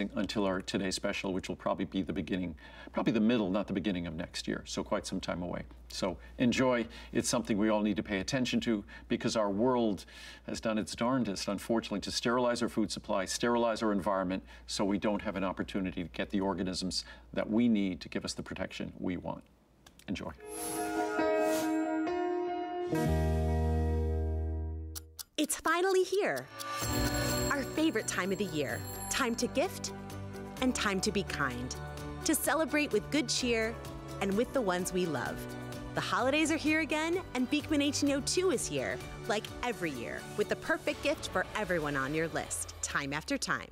until our today special, which will probably be the beginning, probably the middle, not the beginning of next year. So quite some time away. So enjoy. It's something we all need to pay attention to because our world has done its darndest, unfortunately, to sterilize our food supply, sterilize our environment, so we don't have an opportunity to get the organisms that we need to give us the protection we want. Enjoy. It's finally here. Our favorite time of the year. Time to gift and time to be kind. To celebrate with good cheer and with the ones we love. The holidays are here again, and Beekman 1802 is here, like every year, with the perfect gift for everyone on your list, time after time.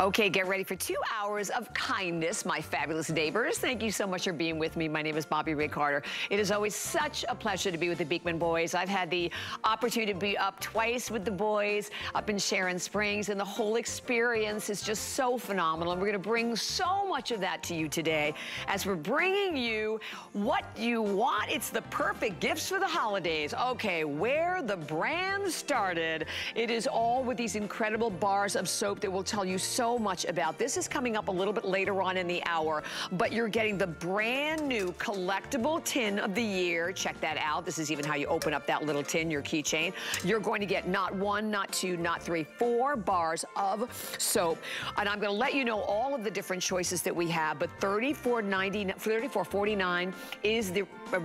Okay, get ready for two hours of kindness, my fabulous neighbors. Thank you so much for being with me. My name is Bobbi Ray Carter. It is always such a pleasure to be with the Beekman boys. I've had the opportunity to be up twice with the boys up in Sharon Springs, and the whole experience is just so phenomenal. And we're gonna bring so much of that to you today as we're bringing you what you want. It's the perfect gifts for the holidays. Okay, where the brand started. It is all with these incredible bars of soap that will tell you so much about. This is coming up a little bit later on in the hour, but you're getting the brand new collectible tin of the year. Check that out. This is even how you open up that little tin, your keychain. You're going to get not one, not two, not three, four bars of soap. And I'm gonna let you know all of the different choices that we have, but $34.90, $34.49 is the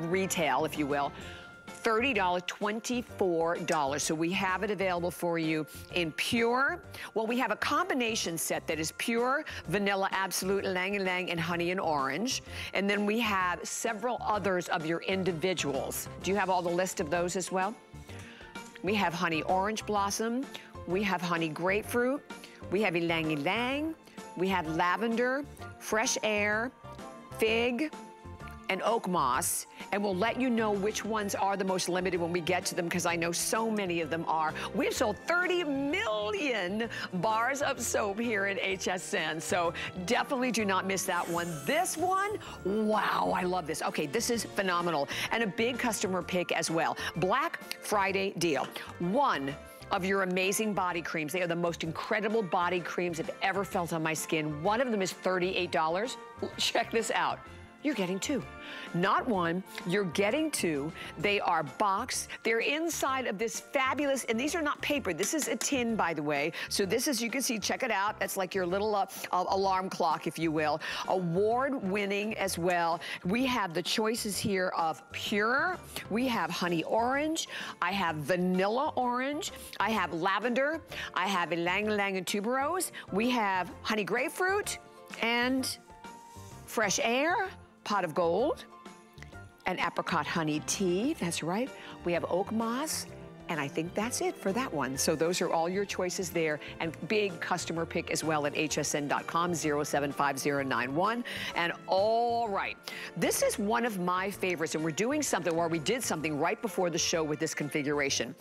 retail, if you will. $30, $24. So we have it available for you in pure. Well, we have a combination set that is pure, vanilla, absolute, lang lang, and honey and orange. And then we have several others of your individuals. Do you have all the list of those as well? We have honey orange blossom. We have honey grapefruit. We have ylang ylang. We have lavender, fresh air, fig, and oak moss, and we'll let you know which ones are the most limited when we get to them because I know so many of them are. We've sold 30 million bars of soap here at HSN, so definitely do not miss that one. This one, wow, I love this. Okay, this is phenomenal, and a big customer pick as well. Black Friday deal. One, of your amazing body creams. They are the most incredible body creams I've ever felt on my skin. One of them is $38. Check this out you're getting two. Not one, you're getting two. They are boxed. They're inside of this fabulous, and these are not paper. This is a tin, by the way. So this is, you can see, check it out. That's like your little uh, uh, alarm clock, if you will. Award-winning as well. We have the choices here of pure. We have honey orange. I have vanilla orange. I have lavender. I have ylang ylang and tuberose. We have honey grapefruit and fresh air pot of gold, and apricot honey tea, that's right. We have oak moss, and I think that's it for that one. So those are all your choices there. And big customer pick as well at hsn.com, 075091. And all right, this is one of my favorites. And we're doing something where we did something right before the show with this configuration.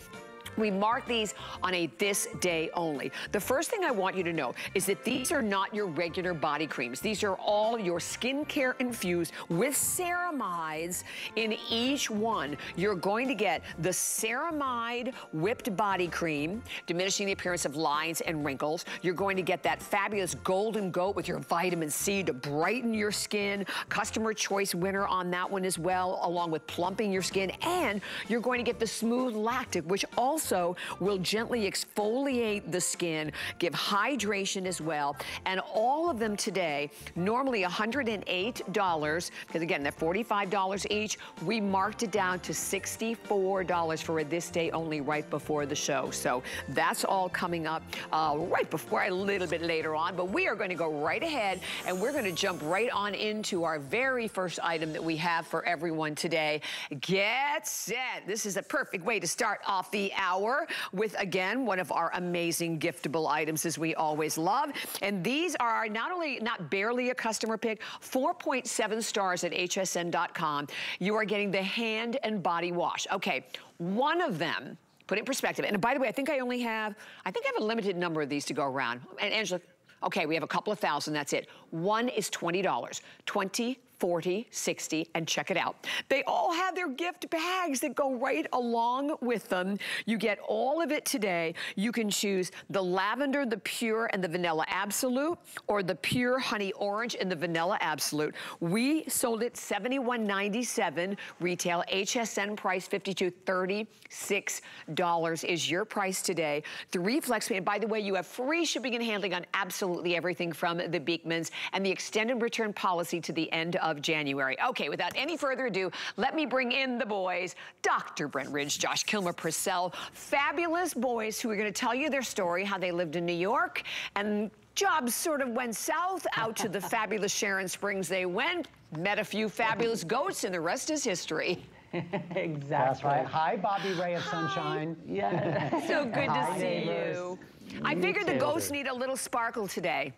We mark these on a this day only. The first thing I want you to know is that these are not your regular body creams. These are all your skincare infused with ceramides in each one. You're going to get the ceramide whipped body cream, diminishing the appearance of lines and wrinkles. You're going to get that fabulous golden goat with your vitamin C to brighten your skin. Customer choice winner on that one as well, along with plumping your skin. And you're going to get the smooth lactic, which also also will gently exfoliate the skin, give hydration as well. And all of them today, normally $108, because again, they're $45 each. We marked it down to $64 for a this day only right before the show. So that's all coming up uh, right before, a little bit later on. But we are going to go right ahead and we're going to jump right on into our very first item that we have for everyone today. Get set. This is a perfect way to start off the hour hour with, again, one of our amazing giftable items as we always love. And these are not only, not barely a customer pick, 4.7 stars at hsn.com. You are getting the hand and body wash. Okay, one of them, put it in perspective. And by the way, I think I only have, I think I have a limited number of these to go around. And Angela, okay, we have a couple of thousand, that's it. One is $20, 20 40, 60, and check it out. They all have their gift bags that go right along with them. You get all of it today. You can choose the lavender, the pure, and the vanilla absolute, or the pure honey orange and the vanilla absolute. We sold it $71.97, retail HSN price $52.36 is your price today. Three flex pay, and by the way, you have free shipping and handling on absolutely everything from the Beekmans and the extended return policy to the end of January. Okay, without any further ado, let me bring in the boys, Dr. Brent Ridge, Josh Kilmer Purcell, fabulous boys who are gonna tell you their story, how they lived in New York, and jobs sort of went south, out to the fabulous Sharon Springs they went, met a few fabulous goats, and the rest is history. exactly. That's right. Hi, Bobbi Ray of Sunshine. Yeah. so good Hi, to see neighbors. you. I You figured the ghosts need a little sparkle today.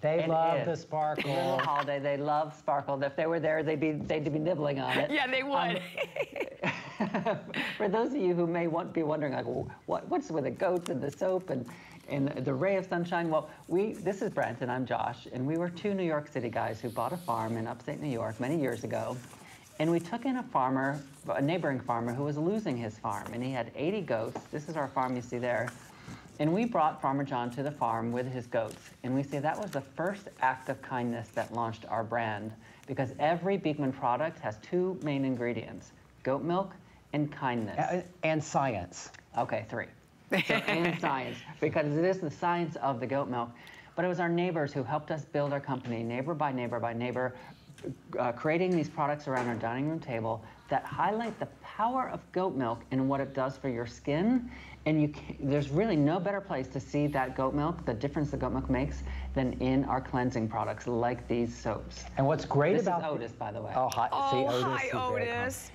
They It love is. the Little sparkle. holiday, they love sparkle. If they were there, they'd be they'd be nibbling on it. Yeah, they would. Um, for those of you who may want, be wondering, like, well, what, what's with the goats and the soap and, and the ray of sunshine? Well, we this is Brent and I'm Josh, and we were two New York City guys who bought a farm in upstate New York many years ago. And we took in a farmer, a neighboring farmer, who was losing his farm, and he had 80 goats. This is our farm you see there. And we brought Farmer John to the farm with his goats. And we say that was the first act of kindness that launched our brand because every Beekman product has two main ingredients, goat milk and kindness. A- And science. Okay, three. So, and science, because it is the science of the goat milk. But it was our neighbors who helped us build our company, neighbor by neighbor by neighbor, uh, creating these products around our dining room table that highlight the power of goat milk and what it does for your skin. And you can, there's really no better place to see that goat milk, the difference the goat milk makes, than in our cleansing products like these soaps. And what's great This is about Otis, by the way. Oh, hi, see, Oh, Otis. hi, is very calm. Otis.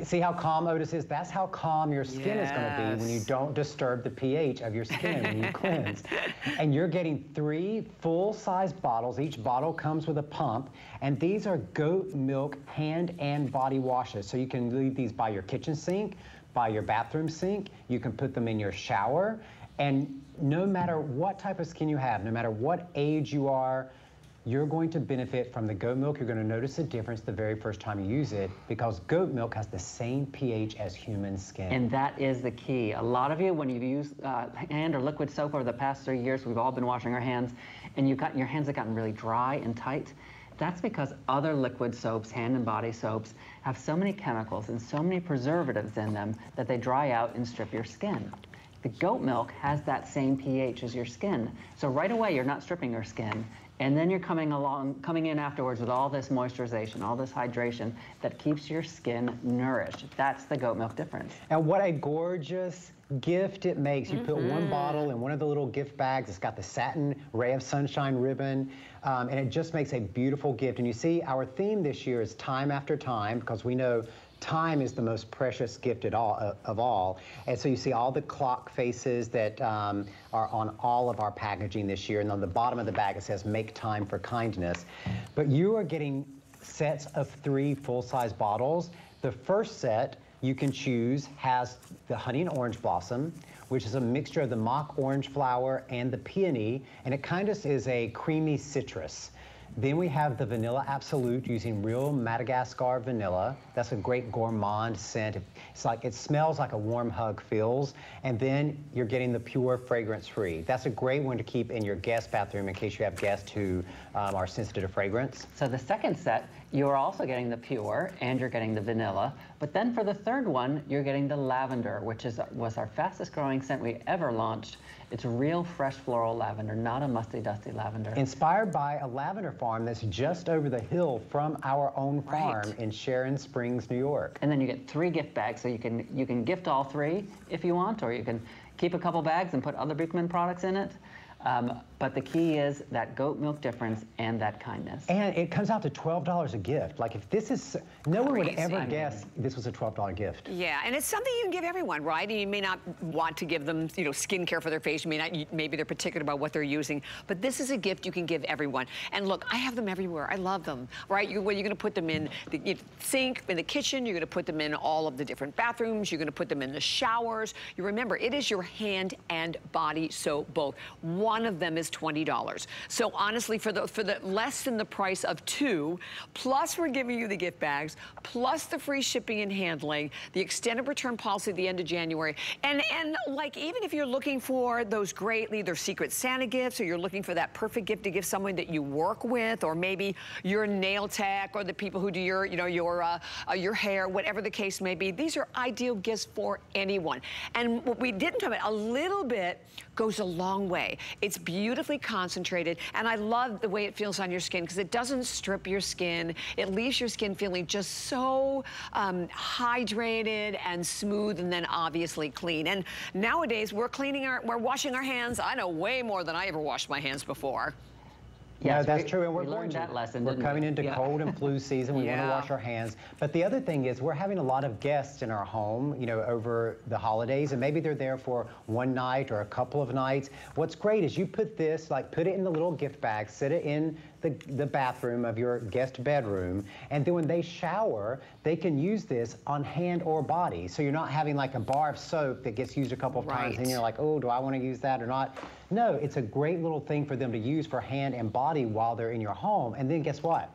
See how calm Otis is? That's how calm your skin is going to be when you don't disturb the pH of your skin when you cleanse. And you're getting three full-size bottles. Each bottle comes with a pump, and these are goat milk hand and body washes. So you can leave these by your kitchen sink, by your bathroom sink. You can put them in your shower, and no matter what type of skin you have, no matter what age you are, you're going to benefit from the goat milk. You're going to notice a difference the very first time you use it because goat milk has the same pH as human skin. And that is the key. A lot of you, when you've used uh, hand or liquid soap over the past three years, we've all been washing our hands, and you've got, your hands have gotten really dry and tight. That's because other liquid soaps, hand and body soaps, have so many chemicals and so many preservatives in them that they dry out and strip your skin. The goat milk has that same pH as your skin. So right away, you're not stripping your skin. And then you're coming along, coming in afterwards with all this moisturization, all this hydration that keeps your skin nourished. That's the goat milk difference. And what a gorgeous gift it makes. You put Mm-hmm. one bottle in one of the little gift bags. It's got the satin ray of sunshine ribbon, um, and it just makes a beautiful gift. And you see, our theme this year is time after time because we know time is the most precious gift at all, uh, of all. And so you see all the clock faces that um, are on all of our packaging this year. And on the bottom of the bag, it says, make time for kindness. But you are getting sets of three full-size bottles. The first set you can choose has the honey and orange blossom, which is a mixture of the mock orange flower and the peony, and it kind of is a creamy citrus. Then we have the Vanilla Absolute using real Madagascar vanilla. That's a great gourmand scent. It's like, it smells like a warm hug feels. And then you're getting the pure fragrance free. That's a great one to keep in your guest bathroom in case you have guests who um, are sensitive to fragrance. So the second set, you're also getting the pure and you're getting the vanilla. But then for the third one, you're getting the lavender, which is was our fastest growing scent we ever launched. It's real fresh floral lavender, not a musty, dusty lavender. Inspired by a lavender farm that's just over the hill from our own farm Right. in Sharon Springs, New York. and then you get three gift bags, so you can you can gift all three if you want, or you can keep a couple bags and put other Beekman products in it. Um, but the key is that goat milk difference and that kindness. And it comes out to $12 a gift. Like if this is, no one would ever I mean- guess this was a $12 gift. Yeah, and it's something you can give everyone, right? And you may not want to give them, you know, skincare for their face. You may not, maybe they're particular about what they're using. But this is a gift you can give everyone. And look, I have them everywhere. I love them, right? You, well, you're going to put them in the you- sink, in the kitchen. You're going to put them in all of the different bathrooms. You're going to put them in the showers. You remember, it is your hand and body soap both. one of them is $20. So honestly, for the, for the less than the price of two, plus we're giving you the gift bags, plus the free shipping and handling, the extended return policy at the end of January. And, and like, even if you're looking for those great either Secret Santa gifts or you're looking for that perfect gift to give someone that you work with, or maybe your nail tech or the people who do your, you know, your, uh, uh, your hair, whatever the case may be, these are ideal gifts for anyone. And what we didn't talk about, a little bit goes a long way. It's beautifully concentrated, and I love the way it feels on your skin because it doesn't strip your skin. It leaves your skin feeling just so um, hydrated and smooth and then obviously clean. And nowadays, we're cleaning our, we're washing our hands. I know way more than I ever washed my hands before. Yeah, that's we, true. And we're we learned that lesson. We're coming we? into yeah. cold and flu season. We yeah. want to wash our hands. But the other thing is we're having a lot of guests in our home, you know, over the holidays, and maybe they're there for one night or a couple of nights. What's great is you put this, like put it in the little gift bag, sit it in the, the bathroom of your guest bedroom, and then when they shower, they can use this on hand or body. So you're not having like a bar of soap that gets used a couple of right. times and you're like, oh, do I want to use that or not? No, it's a great little thing for them to use for hand and body while they're in your home. And then guess what?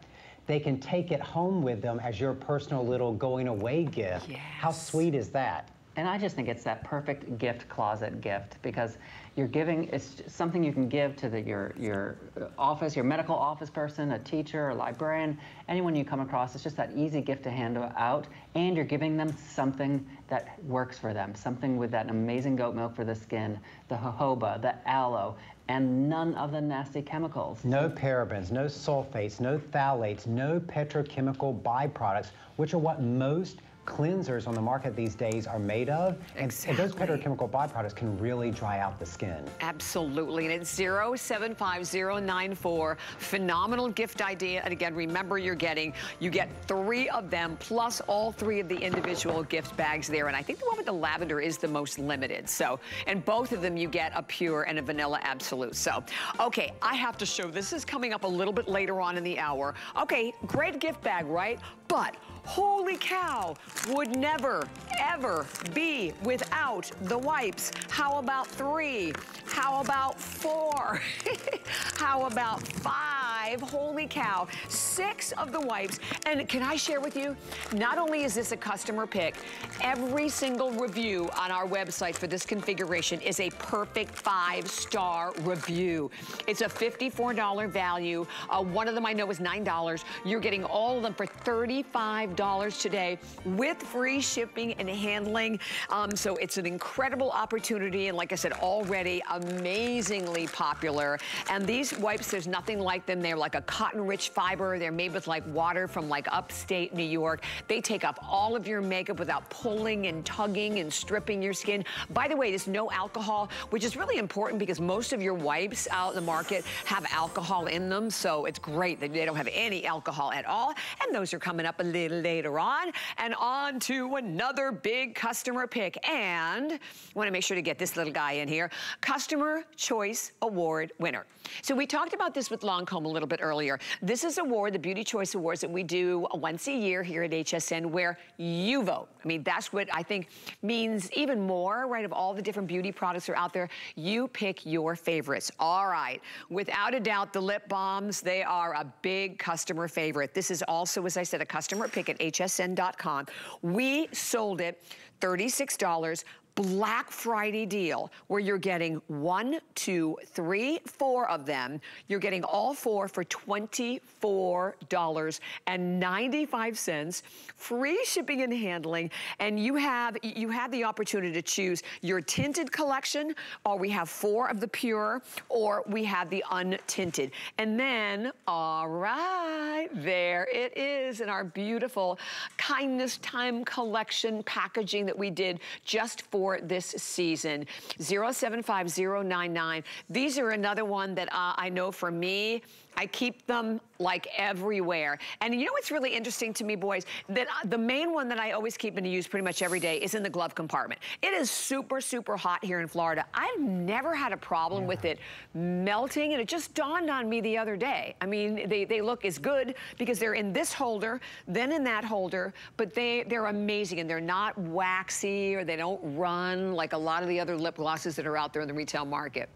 They can take it home with them as your personal little going away gift. Yes. How sweet is that? And I just think it's that perfect gift closet gift because you're giving, it's something you can give to the, your, your office, your medical office person, a teacher, a librarian, anyone you come across. It's just that easy gift to hand out. And you're giving them something that works for them, something with that amazing goat milk for the skin, the jojoba, the aloe, and none of the nasty chemicals. No parabens, no sulfates, no phthalates, no petrochemical byproducts, which are what most cleansers on the market these days are made of. And, exactly. and those petrochemical byproducts can really dry out the skin. Absolutely. And it's 075094. Phenomenal gift idea. And again, remember you're getting, you get three of them plus all three of the individual gift bags there. And I think the one with the lavender is the most limited. So, and both of them you get a pure and a vanilla absolute. So, okay, I have to show, this is coming up a little bit later on in the hour. Okay, great gift bag, right? But holy cow, would never, ever be without the wipes. How about three? How about four? How about five? Holy cow, six of the wipes. And can I share with you, not only is this a customer pick, every single review on our website for this configuration is a perfect five-star review. It's a $54 value. Uh, one of them I know is $9. You're getting all of them for 35 dollars today with free shipping and handling. Um, so it's an incredible opportunity. And like I said, already amazingly popular. And these wipes, there's nothing like them. They're like a cotton-rich fiber. They're made with like water from like upstate New York. They take up all of your makeup without pulling and tugging and stripping your skin. By the way, there's no alcohol, which is really important because most of your wipes out in the market have alcohol in them. So it's great that they don't have any alcohol at all. And those are coming up a little later on. And on to another big customer pick. And I want to make sure to get this little guy in here. Customer Choice Award winner. So we talked about this with Lancome a little bit earlier. This is award, the Beauty Choice Awards that we do once a year here at HSN where you vote. I mean, that's what I think means even more, right, of all the different beauty products that are out there. You pick your favorites. All right. Without a doubt, the lip balms, they are a big customer favorite. This is also, as I said, a customer pick at hsn.com. We sold it $36 Black Friday deal where you're getting one, two, three, four of them. You're getting all four for $24.95, free shipping and handling, and you have you have the opportunity to choose your tinted collection, or we have four of the pure, or we have the untinted. And then, all right, there it is in our beautiful Kindness Time collection packaging that we did just for for this season. 075099. These are another one that uh, I know for me, I keep them like everywhere. And you know what's really interesting to me, boys? That uh, the main one that I always keep and use pretty much every day is in the glove compartment. It is super, super hot here in Florida. I've never had a problem yeah. with it melting, and it just dawned on me the other day. I mean, they, they look as good because they're in this holder, then in that holder, but they, they're amazing, and they're not waxy, or they don't run like a lot of the other lip glosses that are out there in the retail market.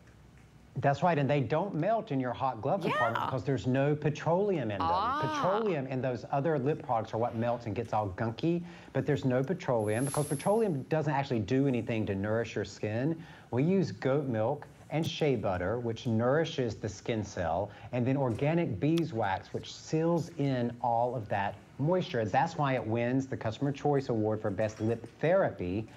That's right, and they don't melt in your hot glove Yeah. compartment because there's no petroleum in them. Ah. Petroleum in those other lip products are what melts and gets all gunky, but there's no petroleum because petroleum doesn't actually do anything to nourish your skin. We use goat milk and shea butter, which nourishes the skin cell, and then organic beeswax, which seals in all of that moisture. That's why it wins the Customer Choice Award for Best Lip Therapy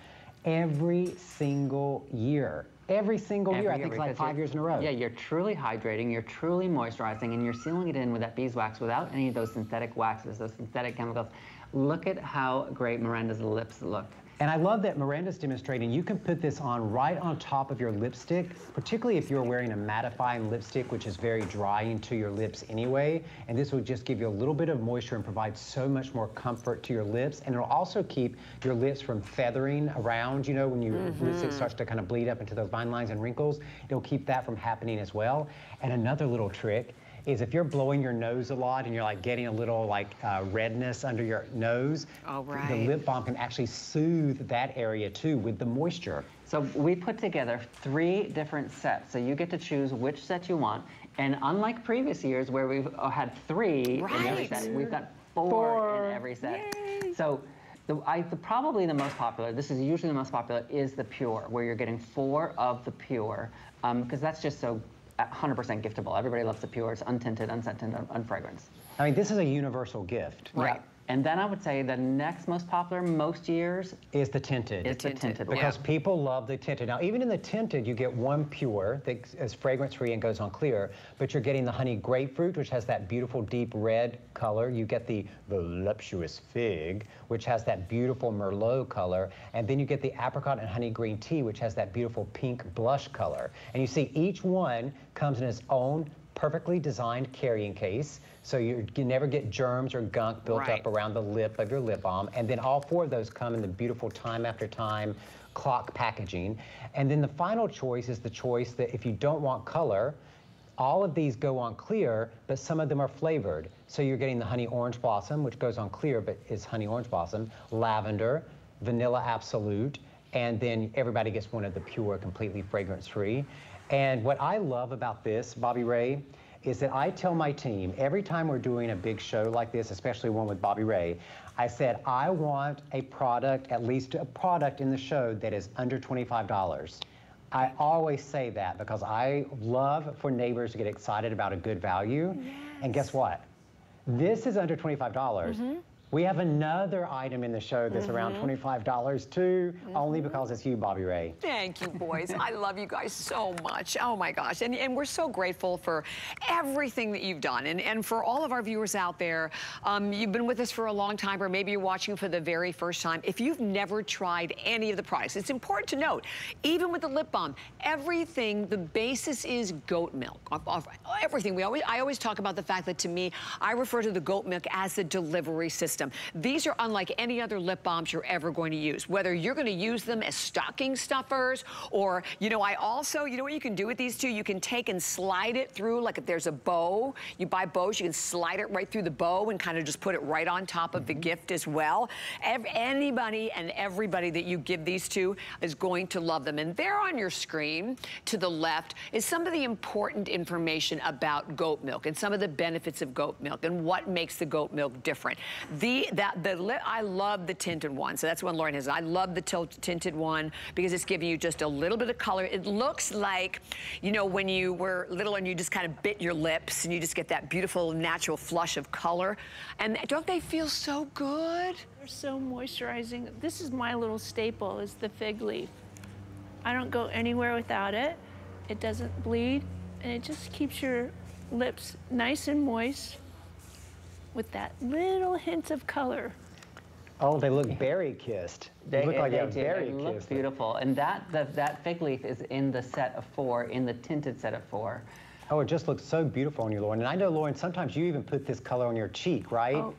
every single year. Every single year. I think it's like five years in a row. Yeah, you're truly hydrating, you're truly moisturizing, and you're sealing it in with that beeswax without any of those synthetic waxes, those synthetic chemicals. Look at how great Miranda's lips look. And I love that Miranda's demonstrating you can put this on right on top of your lipstick, particularly if you're wearing a mattifying lipstick, which is very drying to your lips anyway. And this will just give you a little bit of moisture and provide so much more comfort to your lips. And it'll also keep your lips from feathering around, you know, when your mm-hmm. lipstick starts to kind of bleed up into those fine lines and wrinkles. It'll keep that from happening as well. And another little trick is if you're blowing your nose a lot and you're like getting a little like uh, redness under your nose, the lip balm can actually soothe that area too with the moisture. So we put together three different sets. So you get to choose which set you want. And unlike previous years where we've uh, had three in every Right. set, we've got four, in every set. So the, I, the, probably the most popular, this is usually the most popular, is the Pure, where you're getting four of the Pure, because that's just so 100% giftable. Everybody loves the Pure. It's untinted, unscented, un- unfragranced. I mean, this is a universal gift. Right. And then I would say the next most popular most years Is the tinted. It's the tinted, tinted one. because people love the tinted. Now, even in the tinted, you get one pure that is fragrance-free and goes on clear, but you're getting the honey grapefruit, which has that beautiful deep red color. You get the voluptuous fig, which has that beautiful merlot color, and then you get the apricot and honey green tea, which has that beautiful pink blush color. And you see each one comes in its own perfectly designed carrying case, so you can never get germs or gunk built Right. up around the lip of your lip balm. And then all four of those come in the beautiful time after time clock packaging. And then the final choice is the choice that if you don't want color, all of these go on clear, but some of them are flavored. So you're getting the honey orange blossom, which goes on clear, but is honey orange blossom, lavender, vanilla absolute, and then everybody gets one of the pure, completely fragrance free. And what I love about this, Bobbi Ray, is that I tell my team every time we're doing a big show like this, especially one with Bobbi Ray, I said, I want a product, at least a product in the show that is under $25. I always say that because I love for neighbors to get excited about a good value. And guess what? This is under $25. dollars mm-hmm. We have another item in the show that's around $25 too, only because it's you, Bobbi Ray. Thank you, boys. I love you guys so much. Oh my gosh. And, and we're so grateful for everything that you've done. And, and for all of our viewers out there, um, you've been with us for a long time, or maybe you're watching for the very first time. If you've never tried any of the products, it's important to note, even with the lip balm, everything, the basis is goat milk. Everything. We always, I always talk about the fact that to me, I refer to the goat milk as the delivery system. These are unlike any other lip balms you're ever going to use. Whether you're going to use them as stocking stuffers or, you know, I also, you know what you can do with these two? You can take and slide it through, like if there's a bow, you buy bows, you can slide it right through the bow and kind of just put it right on top of the mm-hmm. gift as well. Anybody and everybody that you give these to is going to love them. And there on your screen to the left is some of the important information about goat milk and some of the benefits of goat milk and what makes the goat milk different. The that the I love the tinted one. So that's one Lauren has. I love the tinted one because it's giving you just a little bit of color. It looks like, you know, when you were little and you just kind of bit your lips and you just get that beautiful natural flush of color. And don't they feel so good? They're so moisturizing. This is my little staple is the fig leaf. I don't go anywhere without it. It doesn't bleed and it just keeps your lips nice and moist with that little hint of color. Oh, they look berry kissed. They, look like they they have do. berry They look kissed. beautiful. And that, the, that fig leaf is in the set of four, in the tinted set of four. Oh, it just looks so beautiful on you, Lauren. And I know, Lauren, sometimes you even put this color on your cheek, right? Oh.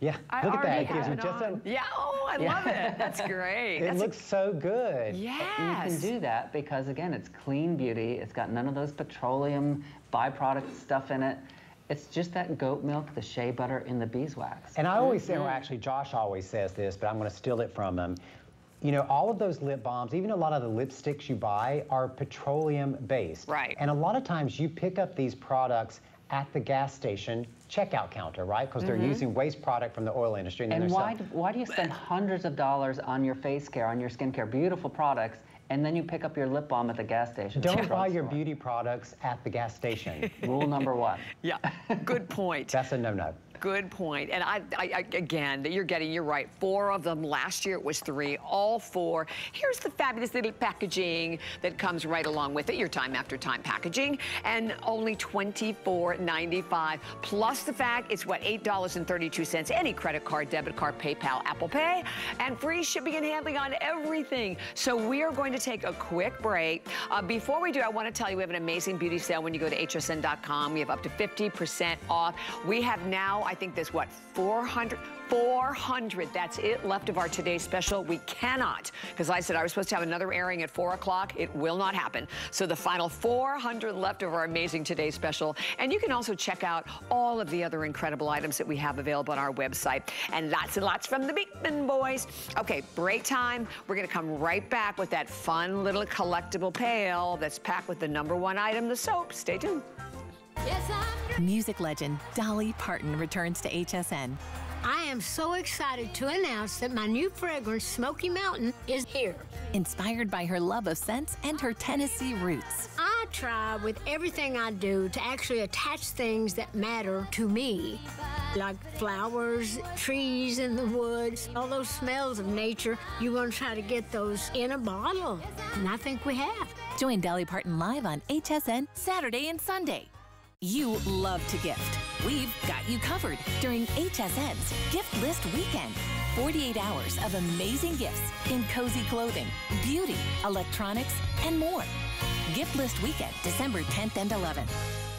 Yeah, I look at that. It gives have you it just a. Yeah, oh, I love it. That's great. it That's looks so good. Yes. You can do that because, again, it's clean beauty. It's got none of those petroleum byproduct stuff in it. It's just that goat milk, the shea butter, and the beeswax. And I always say, well, mm-hmm. actually, Josh always says this, but I'm going to steal it from him. you know, all of those lip balms, even a lot of the lipsticks you buy are petroleum based. Right. And a lot of times you pick up these products at the gas station checkout counter, right? Because they're mm-hmm. using waste product from the oil industry. And, And they're why, sell- do- why do you spend hundreds of dollars on your face care, on your skincare, beautiful products, and then you pick up your lip balm at the gas station? Don't buy your drugstore? beauty products at the gas station. Rule number one. Yeah, good point. That's a no-no. Good point. And I, I, I, again, you're getting, you're right. Four of them. Last year it was three, all four. Here's the fabulous little packaging that comes right along with it, your time after time packaging, and only $24.95. Plus the fact it's what, $8.32, any credit card, debit card, PayPal, Apple Pay, and free shipping and handling on everything. So we are going to take a quick break. Uh, before we do, I want to tell you we have an amazing beauty sale when you go to hsn.com. We have up to 50% off. We have now, I think there's what, 400? 400, that's it left of our today's special. We cannot, because I said I was supposed to have another airing at 4 o'clock. It will not happen. So the final 400 left of our amazing today's special. And you can also check out all of the other incredible items that we have available on our website. And lots and lots from the Beekman boys. Okay, break time. We're going to come right back with that fun little collectible pail that's packed with the number one item, the soap. Stay tuned. Music legend Dolly Parton returns to HSN. I am so excited to announce that my new fragrance, Smoky Mountain, is here. Inspired by her love of scents and her Tennessee roots. I try with everything I do to actually attach things that matter to me, like flowers, trees in the woods, all those smells of nature. You want to try to get those in a bottle, and I think we have. Join Dolly Parton live on HSN Saturday and Sunday. You love to gift. We've got you covered during HSN's Gift List Weekend. 48 hours of amazing gifts in cozy clothing, beauty, electronics, and more. Gift List Weekend, December 10th and 11th.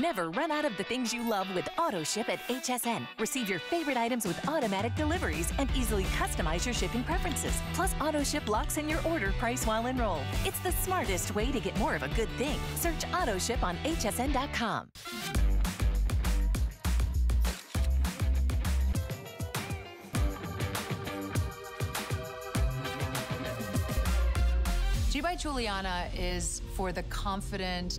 Never run out of the things you love with AutoShip at HSN. Receive your favorite items with automatic deliveries and easily customize your shipping preferences. Plus, AutoShip locks in your order price while enrolled. It's the smartest way to get more of a good thing. Search AutoShip on hsn.com. G by Giuliana is for the confident,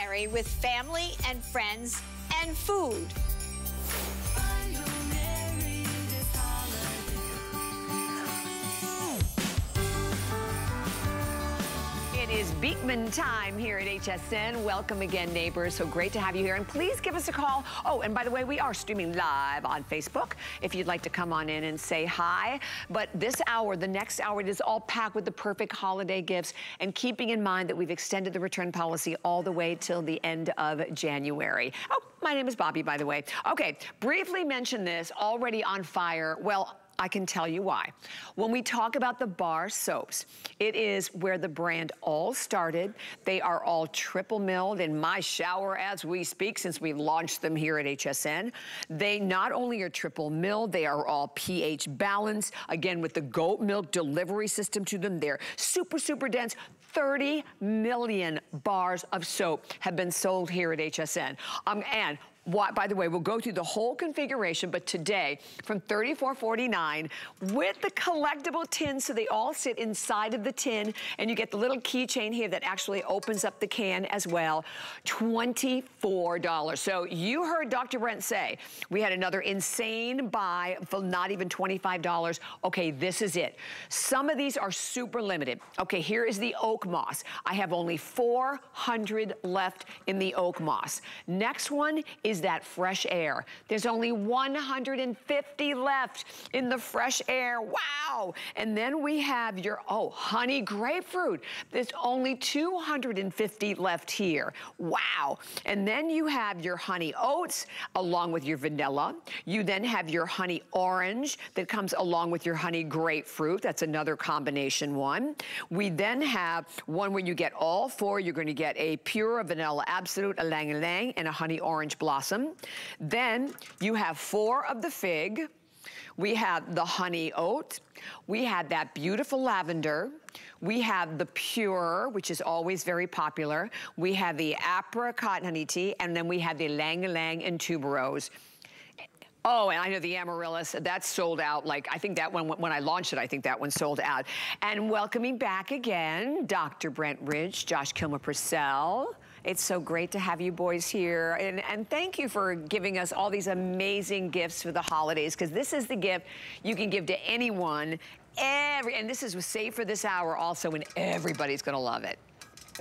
Mary with family and friends and food. Beekman time here at HSN. Welcome again, neighbors. So great to have you here. And please give us a call. Oh, and by the way, we are streaming live on Facebook if you'd like to come on in and say hi. But this hour, the next hour, it is all packed with the perfect holiday gifts and keeping in mind that we've extended the return policy all the way till the end of January. Oh, my name is Bobbi, by the way. Okay, briefly mention this, already on fire. Well, I can tell you why. When we talk about the bar soaps, it is where the brand all started. They are all triple milled in my shower as we speak since we launched them here at HSN. They not only are triple milled, they are all pH balanced. Again, with the goat milk delivery system to them, they're super, super dense. 30 million bars of soap have been sold here at HSN. Um, and by the way, we'll go through the whole configuration, but today, from $34.49, with the collectible tin, so they all sit inside of the tin, and you get the little keychain here that actually opens up the can as well, $24. So you heard Dr. Brent say, we had another insane buy for not even $25. Okay, this is it. Some of these are super limited. Okay, here is the oak moss. I have only 400 left in the oak moss. Next one is is that fresh air. There's only 150 left in the fresh air. Wow. And then we have your, oh, honey grapefruit. There's only 250 left here. Wow. And then you have your honey oats along with your vanilla. You then have your honey orange that comes along with your honey grapefruit. That's another combination one. We then have one where you get all four. You're going to get a pure vanilla absolute, a lang lang, and a honey orange blossom. Then you have four of the fig. We have the honey oat. We had that beautiful lavender. We have the pure, which is always very popular. We have the apricot honey tea, and then we have the lang lang and tuberose. Oh, and I know the amaryllis, that's sold out. Like, I think that one, when I launched it, I think that one sold out. And welcoming back again, Dr. Brent Ridge, Josh Kilmer Purcell. It's so great to have you boys here. And, and thank you for giving us all these amazing gifts for the holidays, because this is the gift you can give to anyone. Every, and this is safe for this hour also, and everybody's gonna love it.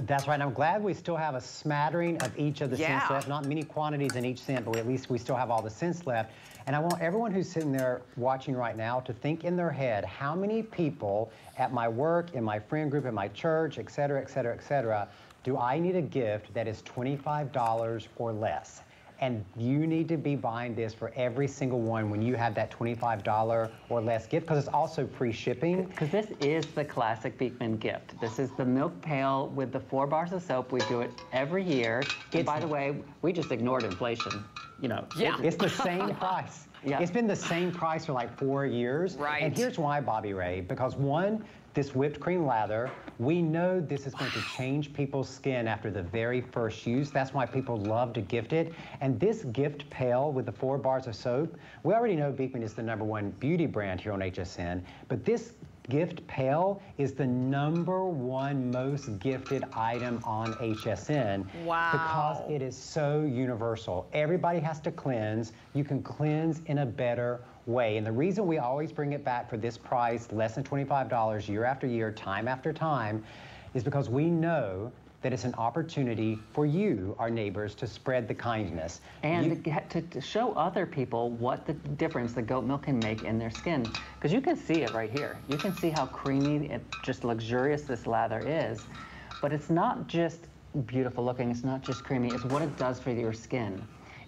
That's right. And I'm glad we still have a smattering of each of the Yeah. scents left. Not many quantities in each scent, but at least we still have all the scents left. And I want everyone who's sitting there watching right now to think in their head, how many people at my work, in my friend group, in my church, et cetera, et cetera, et cetera, do I need a gift that is $25 or less? And you need to be buying this for every single one when you have that $25 or less gift, because it's also free shipping. Because this is the classic Beekman gift. This is the milk pail with the four bars of soap. We do it every year. And by the way, we just ignored inflation. You know, Yeah. It's the same price. Yeah. It's been the same price for like four years. Right. And here's why, Bobbi Ray. Because one, this whipped cream lather, we know this is going to change people's skin after the very first use. That's why people love to gift it. And this gift pail with the four bars of soap, we already know Beekman is the number one beauty brand here on HSN, but this gift pail is the number one most gifted item on HSN. Wow. Because it is so universal. Everybody has to cleanse. You can cleanse in a better way. And the reason we always bring it back for this price, less than $25 year after year, time after time, is because we know that it's an opportunity for you, our neighbors, to spread the kindness. And You- to, get, to, to show other people what the difference the goat milk can make in their skin. Because you can see it right here. You can see how creamy and just luxurious this lather is. But it's not just beautiful looking, it's not just creamy, it's what it does for your skin.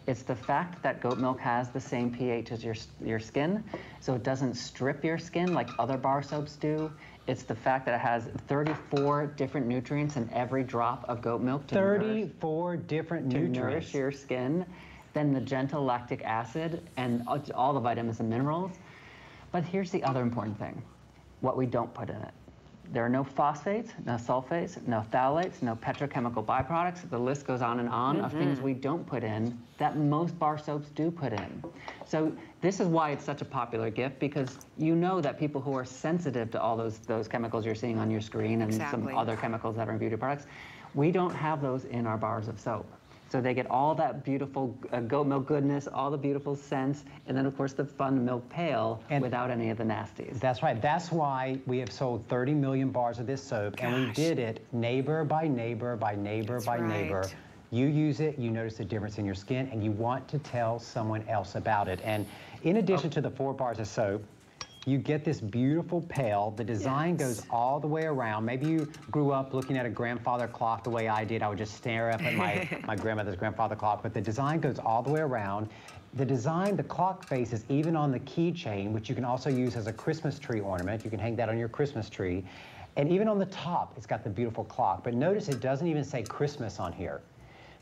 It's the fact that goat milk has the same pH as your, your skin, so it doesn't strip your skin like other bar soaps do. It's the fact that it has 34 different nutrients in every drop of goat milk to nourish 34 different to nutrients. nourish your skin, then the gentle lactic acid and all the vitamins and minerals. But here's the other important thing, what we don't put in it. There are no phosphates, no sulfates, no phthalates, no petrochemical byproducts. The list goes on and on of things we don't put in that most bar soaps do put in. So this is why it's such a popular gift because you know that people who are sensitive to all those, those chemicals you're seeing on your screen and Exactly. some other chemicals that are in beauty products, we don't have those in our bars of soap. So they get all that beautiful uh, goat milk goodness, all the beautiful scents, and then of course the fun milk pail And- without any of the nasties. That's right. That's why we have sold 30 million bars of this soap, and we did it neighbor by neighbor by neighbor That's by neighbor. You use it, you notice a difference in your skin, and you want to tell someone else about it. And in addition to the four bars of soap, you get this beautiful pail. The design goes all the way around. Maybe you grew up looking at a grandfather clock the way I did. I would just stare up at my, my grandmother's grandfather clock, but the design goes all the way around. The design, the clock face is even on the keychain, which you can also use as a Christmas tree ornament. You can hang that on your Christmas tree. And even on the top, it's got the beautiful clock. But notice it doesn't even say Christmas on here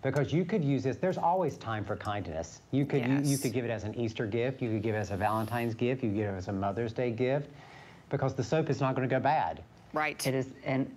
because you could use this. There's always time for kindness. You could you, you could give it as an Easter gift. You could give it as a Valentine's gift. You could give it as a Mother's Day gift, because the soap is not going to go bad. Right. It is, and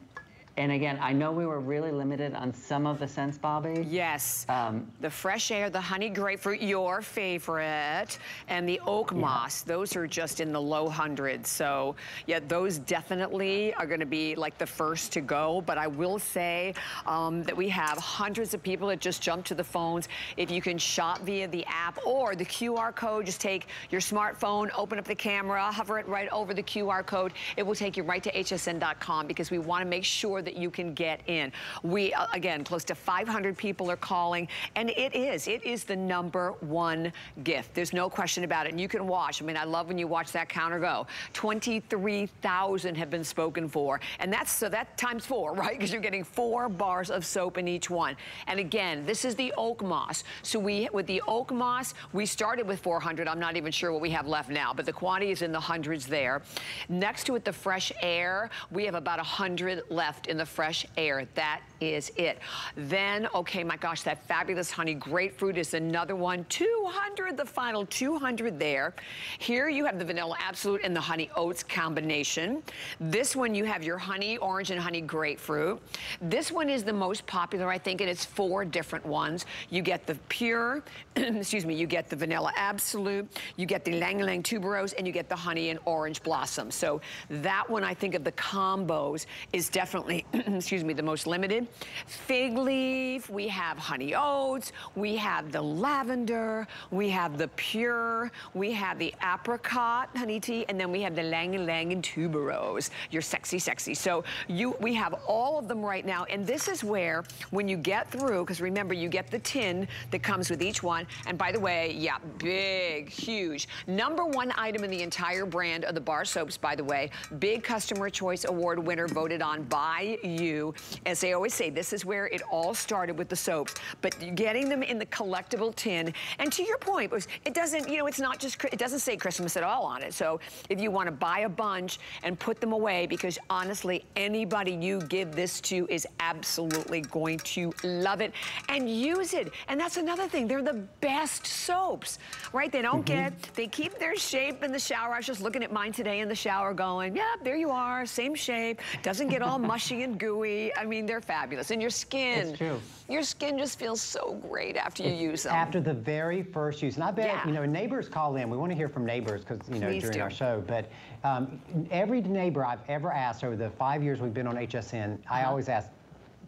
and again, I know we were really limited on some of the scents, Bobbi. Yes. Um, the fresh air, the honey grapefruit, your favorite, and the oak moss. Those are just in the low hundreds. So, yeah, those definitely are going to be like the first to go. But I will say um, that we have hundreds of people that just jump to the phones. If you can shop via the app or the QR code, just take your smartphone, open up the camera, hover it right over the QR code. It will take you right to hsn.com because we want to make sure that that you can get in. We, uh, again, close to 500 people are calling, and it is, it is the number one gift. There's no question about it, and you can watch. I mean, I love when you watch that counter go. 23,000 have been spoken for, and that's, so that times four, right? Because you're getting four bars of soap in each one. And again, this is the oak moss. So we, with the oak moss, we started with 400. I'm not even sure what we have left now, but the quantity is in the hundreds there. Next to it, the fresh air, we have about 100 left in the fresh air. That is it. Then, okay, my gosh, that fabulous honey grapefruit is another one. 200, the final 200 there. Here you have the vanilla absolute and the honey oats combination. This one you have your honey orange and honey grapefruit. This one is the most popular, I think, and it's four different ones. You get the pure, excuse me, you get the vanilla absolute, you get the Lang Lang tuberose, and you get the honey and orange blossom. So that one, I think of the combos, is definitely, excuse me, the most limited. Fig leaf, we have honey oats, we have the lavender, we have the pure, we have the apricot honey tea, and then we have the ylang ylang and tuberose. You're sexy, sexy. So you, we have all of them right now, and this is where, when you get through, because remember, you get the tin that comes with each one, and by the way, yeah, big, huge. Number one item in the entire brand of the bar soaps, by the way, big Customer Choice Award winner voted on by you. As they always say, this is where it all started with the soaps, but getting them in the collectible tin, and to your point, it doesn't, you know, it's not just, it doesn't say Christmas at all on it. So if you want to buy a bunch and put them away, because honestly, anybody you give this to is absolutely going to love it and use it. And that's another thing. They're the best soaps, right? They don't mm -hmm. get, they keep their shape in the shower. I was just looking at mine today in the shower going, yeah, there you are, same shape. Doesn't get all mushy and gooey. I mean, they're fabulous. And your skin, it's true. your skin just feels so great after you it's use them. After the very first use. And I bet, yeah. you know, neighbors call in. We want to hear from neighbors because, you know, Please during do. our show. But um, every neighbor I've ever asked over the five years we've been on HSN, uh -huh. I always ask,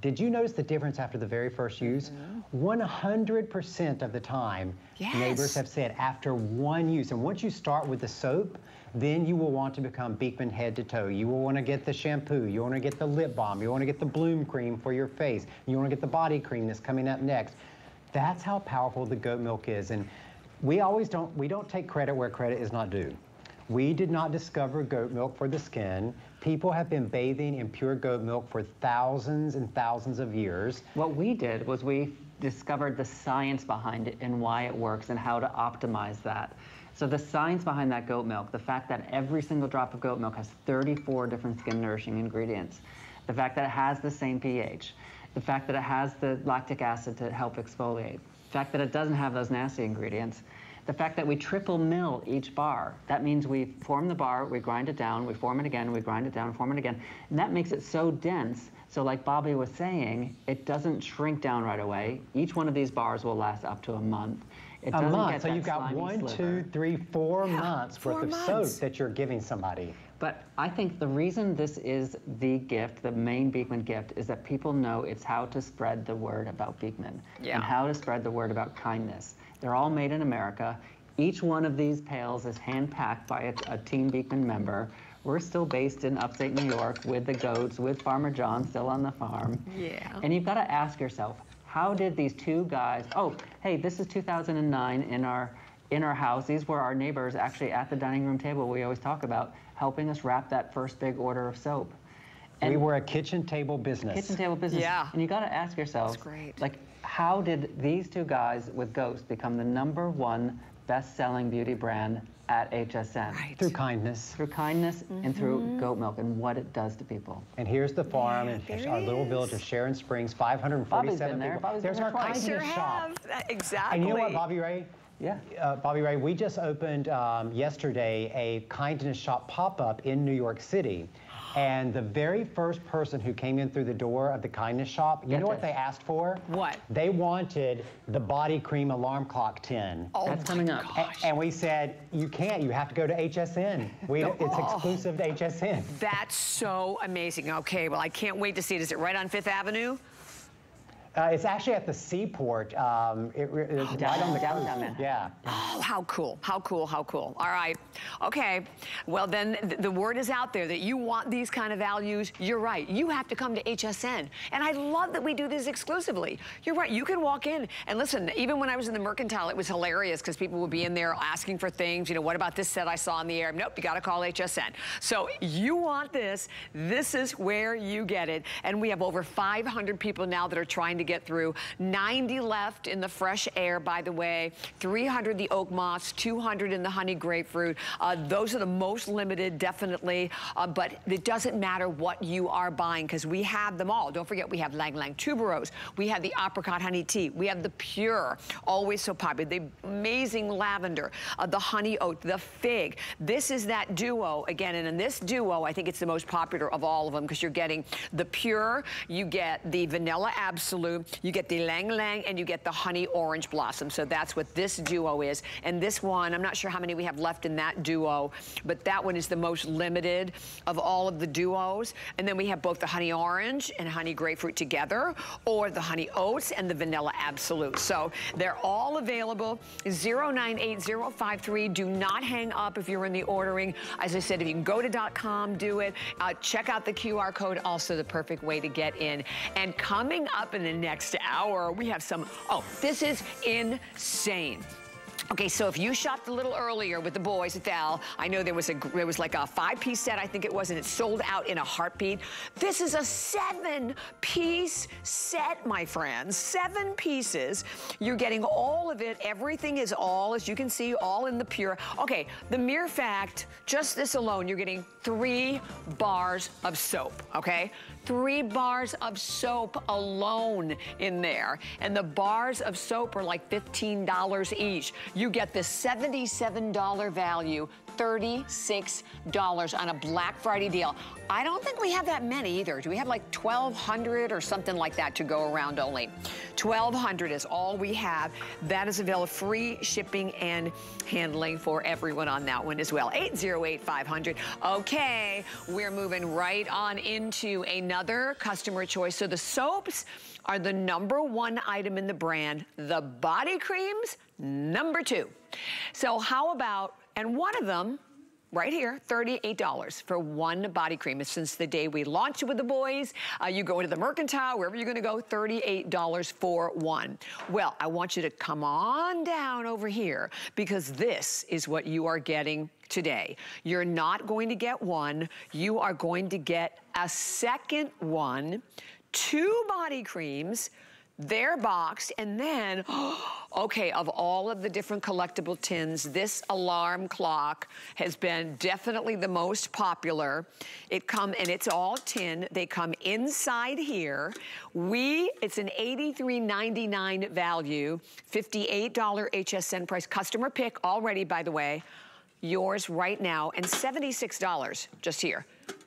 did you notice the difference after the very first use? 100% of the time, yes. neighbors have said after one use, and once you start with the soap, then you will want to become Beekman head to toe. You will want to get the shampoo, you want to get the lip balm, you want to get the bloom cream for your face, you want to get the body cream that's coming up next. That's how powerful the goat milk is. And we always don't, we don't take credit where credit is not due. We did not discover goat milk for the skin. People have been bathing in pure goat milk for thousands and thousands of years. What we did was we discovered the science behind it and why it works and how to optimize that. So the science behind that goat milk, the fact that every single drop of goat milk has 34 different skin nourishing ingredients, the fact that it has the same pH, the fact that it has the lactic acid to help exfoliate, the fact that it doesn't have those nasty ingredients, the fact that we triple mill each bar, that means we form the bar, we grind it down, we form it again, we grind it down, form it again. And that makes it so dense. So like Bobbi was saying, it doesn't shrink down right away. Each one of these bars will last up to a month. It a month. So you've got one, sliver. two, three, four yeah, months four worth months. of soap that you're giving somebody. But I think the reason this is the gift, the main Beekman gift, is that people know it's how to spread the word about Beekman yeah. and how to spread the word about kindness. They're all made in America. Each one of these pails is hand-packed by a, a Team Beekman member. We're still based in upstate New York with the goats, with Farmer John still on the farm. Yeah. And you've got to ask yourself, how did these two guys, oh, hey, this is 2009 in our, in our house. These were our neighbors actually at the dining room table we always talk about, helping us wrap that first big order of soap. And we were a kitchen table business. Kitchen table business. Yeah. And you got to ask yourself, That's great. like, how did these two guys with Ghost become the number one best-selling beauty brand at HSN? Right. Through kindness. Through kindness mm -hmm. and through goat milk and what it does to people. And here's the farm yeah, in our little village of Sharon Springs, 547 Bobbi's been there. people. Bobbi's There's been our there twice. kindness sure shop. have. Exactly. And you know what, Bobbi Ray? Yeah. Uh, Bobbi Ray, we just opened um, yesterday a kindness shop pop-up in New York City. And the very first person who came in through the door of the kindness shop, you Get know what they asked for? What? They wanted the body cream alarm clock tin. Oh That's coming up. A- gosh. And we said, you can't, you have to go to HSN. We, it's Oh. exclusive to HSN. That's so amazing. Okay, well, I can't wait to see it. Is it right on Fifth Avenue? Uh, it's actually at the seaport. Um, it, it's Oh, right on the downtown coast. Yeah. Oh, how cool, how cool, how cool. All right, okay. Well, then th- the word is out there that you want these kind of values. You're right, you have to come to HSN. And I love that we do this exclusively. You're right, you can walk in and listen, even when I was in the Mercantile, it was hilarious because people would be in there asking for things. You know, what about this set I saw in the air? Nope, you gotta call HSN. So you want this, this is where you get it. And we have over 500 people now that are trying to get through. 90 left in the fresh air, by the way. 300 the oak moss, 200 in the honey grapefruit. Uh, those are the most limited, definitely. Uh, but it doesn't matter what you are buying because we have them all. Don't forget, we have ylang ylang tuberose. We have the apricot honey tea. We have the pure, always so popular. The amazing lavender, uh, the honey oat, the fig. This is that duo again. And in this duo, I think it's the most popular of all of them because you're getting the pure, you get the vanilla absolute, you get the ylang ylang, and you get the honey orange blossom. So that's what this duo is. And this one, I'm not sure how many we have left in that duo, but that one is the most limited of all of the duos. And then we have both the honey orange and honey grapefruit together, or the honey oats and the vanilla absolute. So they're all available. 098053. Do not hang up if you're in the ordering. As I said, if you can go to dot .com, do it. Uh, check out the QR code, also the perfect way to get in. And coming up in the next hour, we have some, oh, this is insane. Okay, so if you shopped a little earlier with the boys at Val, I know there was a there was like a five-piece set, I think it was, and it sold out in a heartbeat. This is a seven-piece set, my friends. Seven pieces. You're getting all of it. Everything is all, as you can see, all in the pure. Okay, the mere fact, just this alone, you're getting three bars of soap, okay? Three bars of soap alone in there. And the bars of soap are like $15 each. You get the $77 value, $36 on a Black Friday deal. I don't think we have that many either. Do we have like 1,200 or something like that to go around only? 1,200 is all we have. That is available, free shipping and handling for everyone on that one as well. 808-500. Okay, we're moving right on into another customer choice. So the soaps are the number one item in the brand. The body creams, number two. So how about, and one of them, right here, $38 for one body cream. Since the day we launched it with the boys, uh, you go into the Mercantile, wherever you're gonna go, $38 for one. Well, I want you to come on down over here because this is what you are getting today. You're not going to get one, you are going to get a second one, two body creams, they're boxed, and then, okay, of all of the different collectible tins, this alarm clock has been definitely the most popular. It come, and it's all tin. They come inside here. We, it's an $83.99 value, $58 HSN price. Customer pick already, by the way. Yours right now, and $76 just here.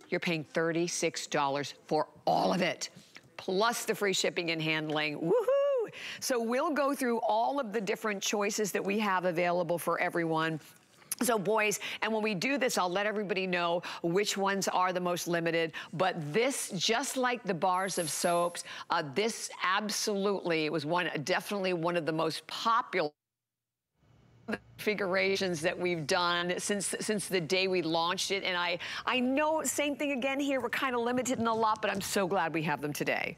You're paying $36 for all of it plus the free shipping and handling. Woohoo! So we'll go through all of the different choices that we have available for everyone. So boys, and when we do this, I'll let everybody know which ones are the most limited, but this, just like the bars of soaps, uh, this absolutely was one, definitely one of the most popular configurations that we've done since since the day we launched it and I I know same thing again here we're kind of limited in a lot but I'm so glad we have them today.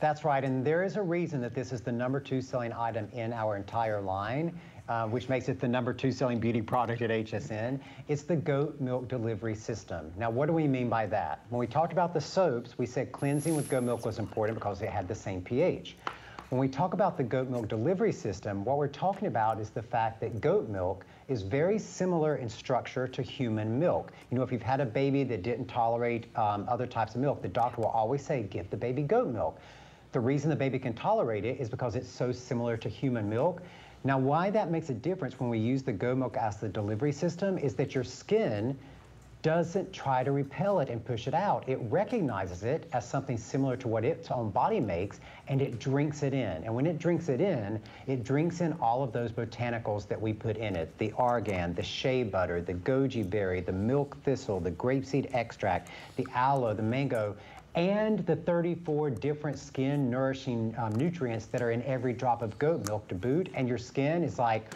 That's right, and there is a reason that this is the number two selling item in our entire line, uh, which makes it the number two selling beauty product at HSN. It's the goat milk delivery system. Now, what do we mean by that? When we talked about the soaps, we said cleansing with goat milk was important because it had the same pH. When we talk about the goat milk delivery system, what we're talking about is the fact that goat milk is very similar in structure to human milk. You know, if you've had a baby that didn't tolerate um, other types of milk, the doctor will always say, give the baby goat milk. The reason the baby can tolerate it is because it's so similar to human milk. Now, why that makes a difference when we use the goat milk as the delivery system is that your skin doesn't try to repel it and push it out. It recognizes it as something similar to what its own body makes, and it drinks it in. And when it drinks it in, it drinks in all of those botanicals that we put in it, the argan, the shea butter, the goji berry, the milk thistle, the grapeseed extract, the aloe, the mango, and the 34 different skin nourishing um, nutrients that are in every drop of goat milk to boot. And your skin is like,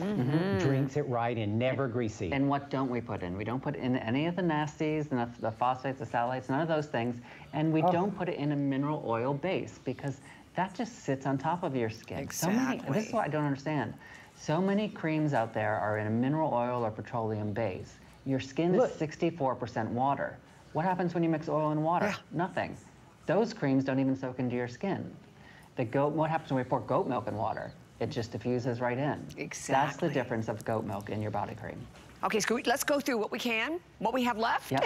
Mm -hmm. drinks it right and never greasy. And what don't we put in? We don't put in any of the nasties, the, the phosphates, the phthalates, none of those things. And we oh. don't put it in a mineral oil base because that just sits on top of your skin. Exactly. So many, this is what I don't understand. So many creams out there are in a mineral oil or petroleum base. Your skin Look. is 64% water. What happens when you mix oil and water? Yeah. Nothing. Those creams don't even soak into your skin. The goat, what happens when we pour goat milk in water? It just diffuses right in. Exactly. That's the difference of goat milk in your body cream. Okay, so let's go through what we can, what we have left. Yep.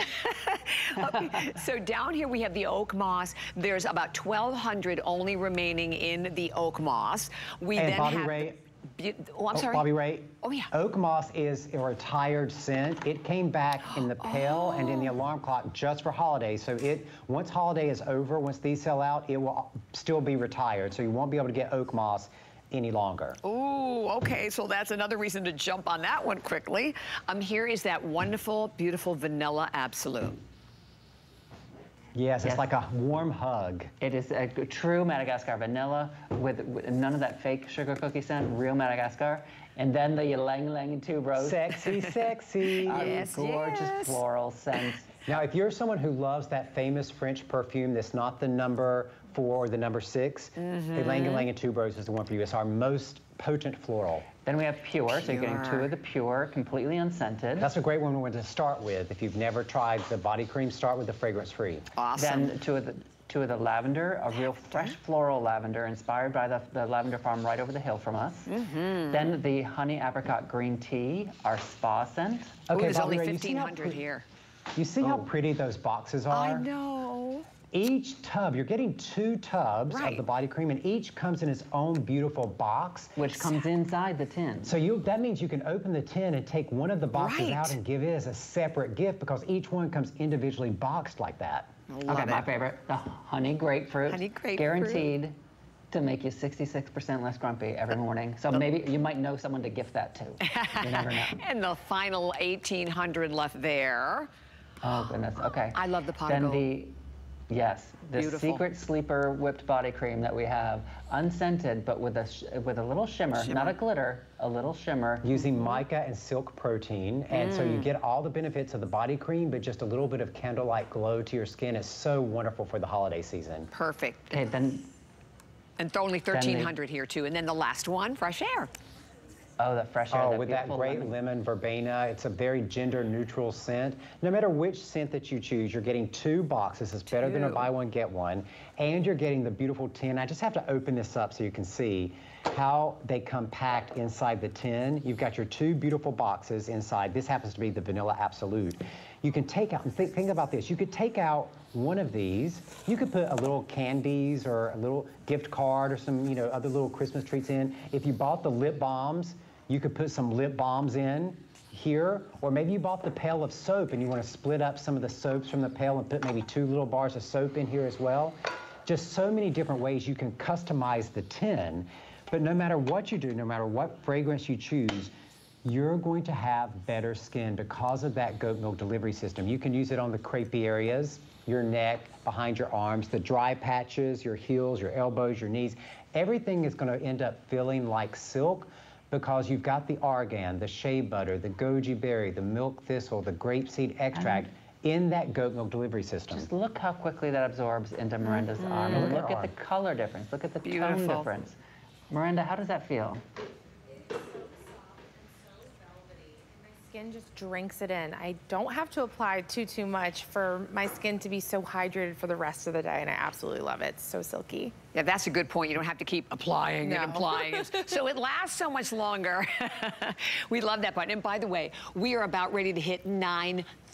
okay. So down here we have the oak moss. There's about 1,200 only remaining in the oak moss. We and then Bobbi have. Ray, Oh, I'm oh, sorry. Bobbi Ray. Oh, yeah. Oak moss is a retired scent. It came back in the pail oh. and in the oh. alarm clock just for holidays. So it once holiday is over, once these sell out, it will still be retired. So you won't be able to get oak moss any longer. Ooh, okay, so that's another reason to jump on that one quickly. Um, here is that wonderful, beautiful vanilla absolute. Yes, it's like a warm hug. It is a true Madagascar vanilla with, with, none of that fake sugar cookie scent, real Madagascar. And then the ylang ylang tuberose. Sexy, sexy. yes, gorgeous yes. floral scent. Now, if you're someone who loves that famous French perfume that's not the number four or the number 6 mm-hmm. the Ylang Ylang tuberose is the one for you. It's our most potent floral. Then we have pure, pure, so you're getting two of the pure, completely unscented. That's a great one to start with. If you've never tried the body cream, start with the fragrance-free. Awesome. Then two of the two of the lavender, a real fresh floral lavender inspired by the, the lavender farm right over the hill from us. Mm -hmm. Then the honey apricot green tea, our spa scent. Okay, Ooh, there's only 1,500 here. You see oh. how pretty those boxes are? I know. Each tub, you're getting two tubs right. of the body cream, and each comes in its own beautiful box. Which comes inside the tin. So you that means you can open the tin and take one of the boxes right. out and give it as a separate gift because each one comes individually boxed like that. okay, it. my favorite, the honey grapefruit. Honey grapefruit. Guaranteed to make you 66% less grumpy every morning. So maybe you might know someone to gift that to. You never know. and the final 1,800 left there. Oh, goodness. Okay. I love the pot Then the Yes, the Beautiful. secret sleeper whipped body cream that we have, unscented, but with a with a little shimmer, shimmer, not a glitter, a little shimmer. Using mica and silk protein, and mm. so you mm. get all the benefits of the body cream, but just a little bit of candlelight glow to your skin is so wonderful for the holiday season. Perfect. Okay, then. And only 1,300 here too, and then the last one, fresh air. Oh, the fresh air. Oh, that with that great lemon. lemon. verbena. It's a very gender neutral scent. No matter which scent that you choose, you're getting two boxes. It's better than a buy one, get one. And you're getting the beautiful tin. I just have to open this up so you can see how they come packed inside the tin. You've got your two beautiful boxes inside. This happens to be the Vanilla Absolute. You can take out, think, think about this, you could take out one of these. You could put a little candies or a little gift card or some, you know, other little Christmas treats in. If you bought the lip balms, you could put some lip balms in here, or maybe you bought the pail of soap and you want to split up some of the soaps from the pail and put maybe two little bars of soap in here as well. Just so many different ways you can customize the tin. But no matter what you do, no matter what fragrance you choose, you're going to have better skin because of that goat milk delivery system. You can use it on the crepey areas, your neck, behind your arms, the dry patches, your heels, your elbows, your knees. Everything is going to end up feeling like silk because you've got the argan, the shea butter, the goji berry, the milk thistle, the grapeseed extract in that goat milk delivery system. Just look how quickly that absorbs into Miranda's mm -hmm. arm. Look, look at, the color difference. Look at the Beautiful. tone difference. Miranda, how does that feel? Skin just drinks it in. I don't have to apply too, too much for my skin to be so hydrated for the rest of the day, and I absolutely love it. It's so silky. Yeah, that's a good point. You don't have to keep applying no. and applying. so it lasts so much longer. we love that button. And by the way, we are about ready to hit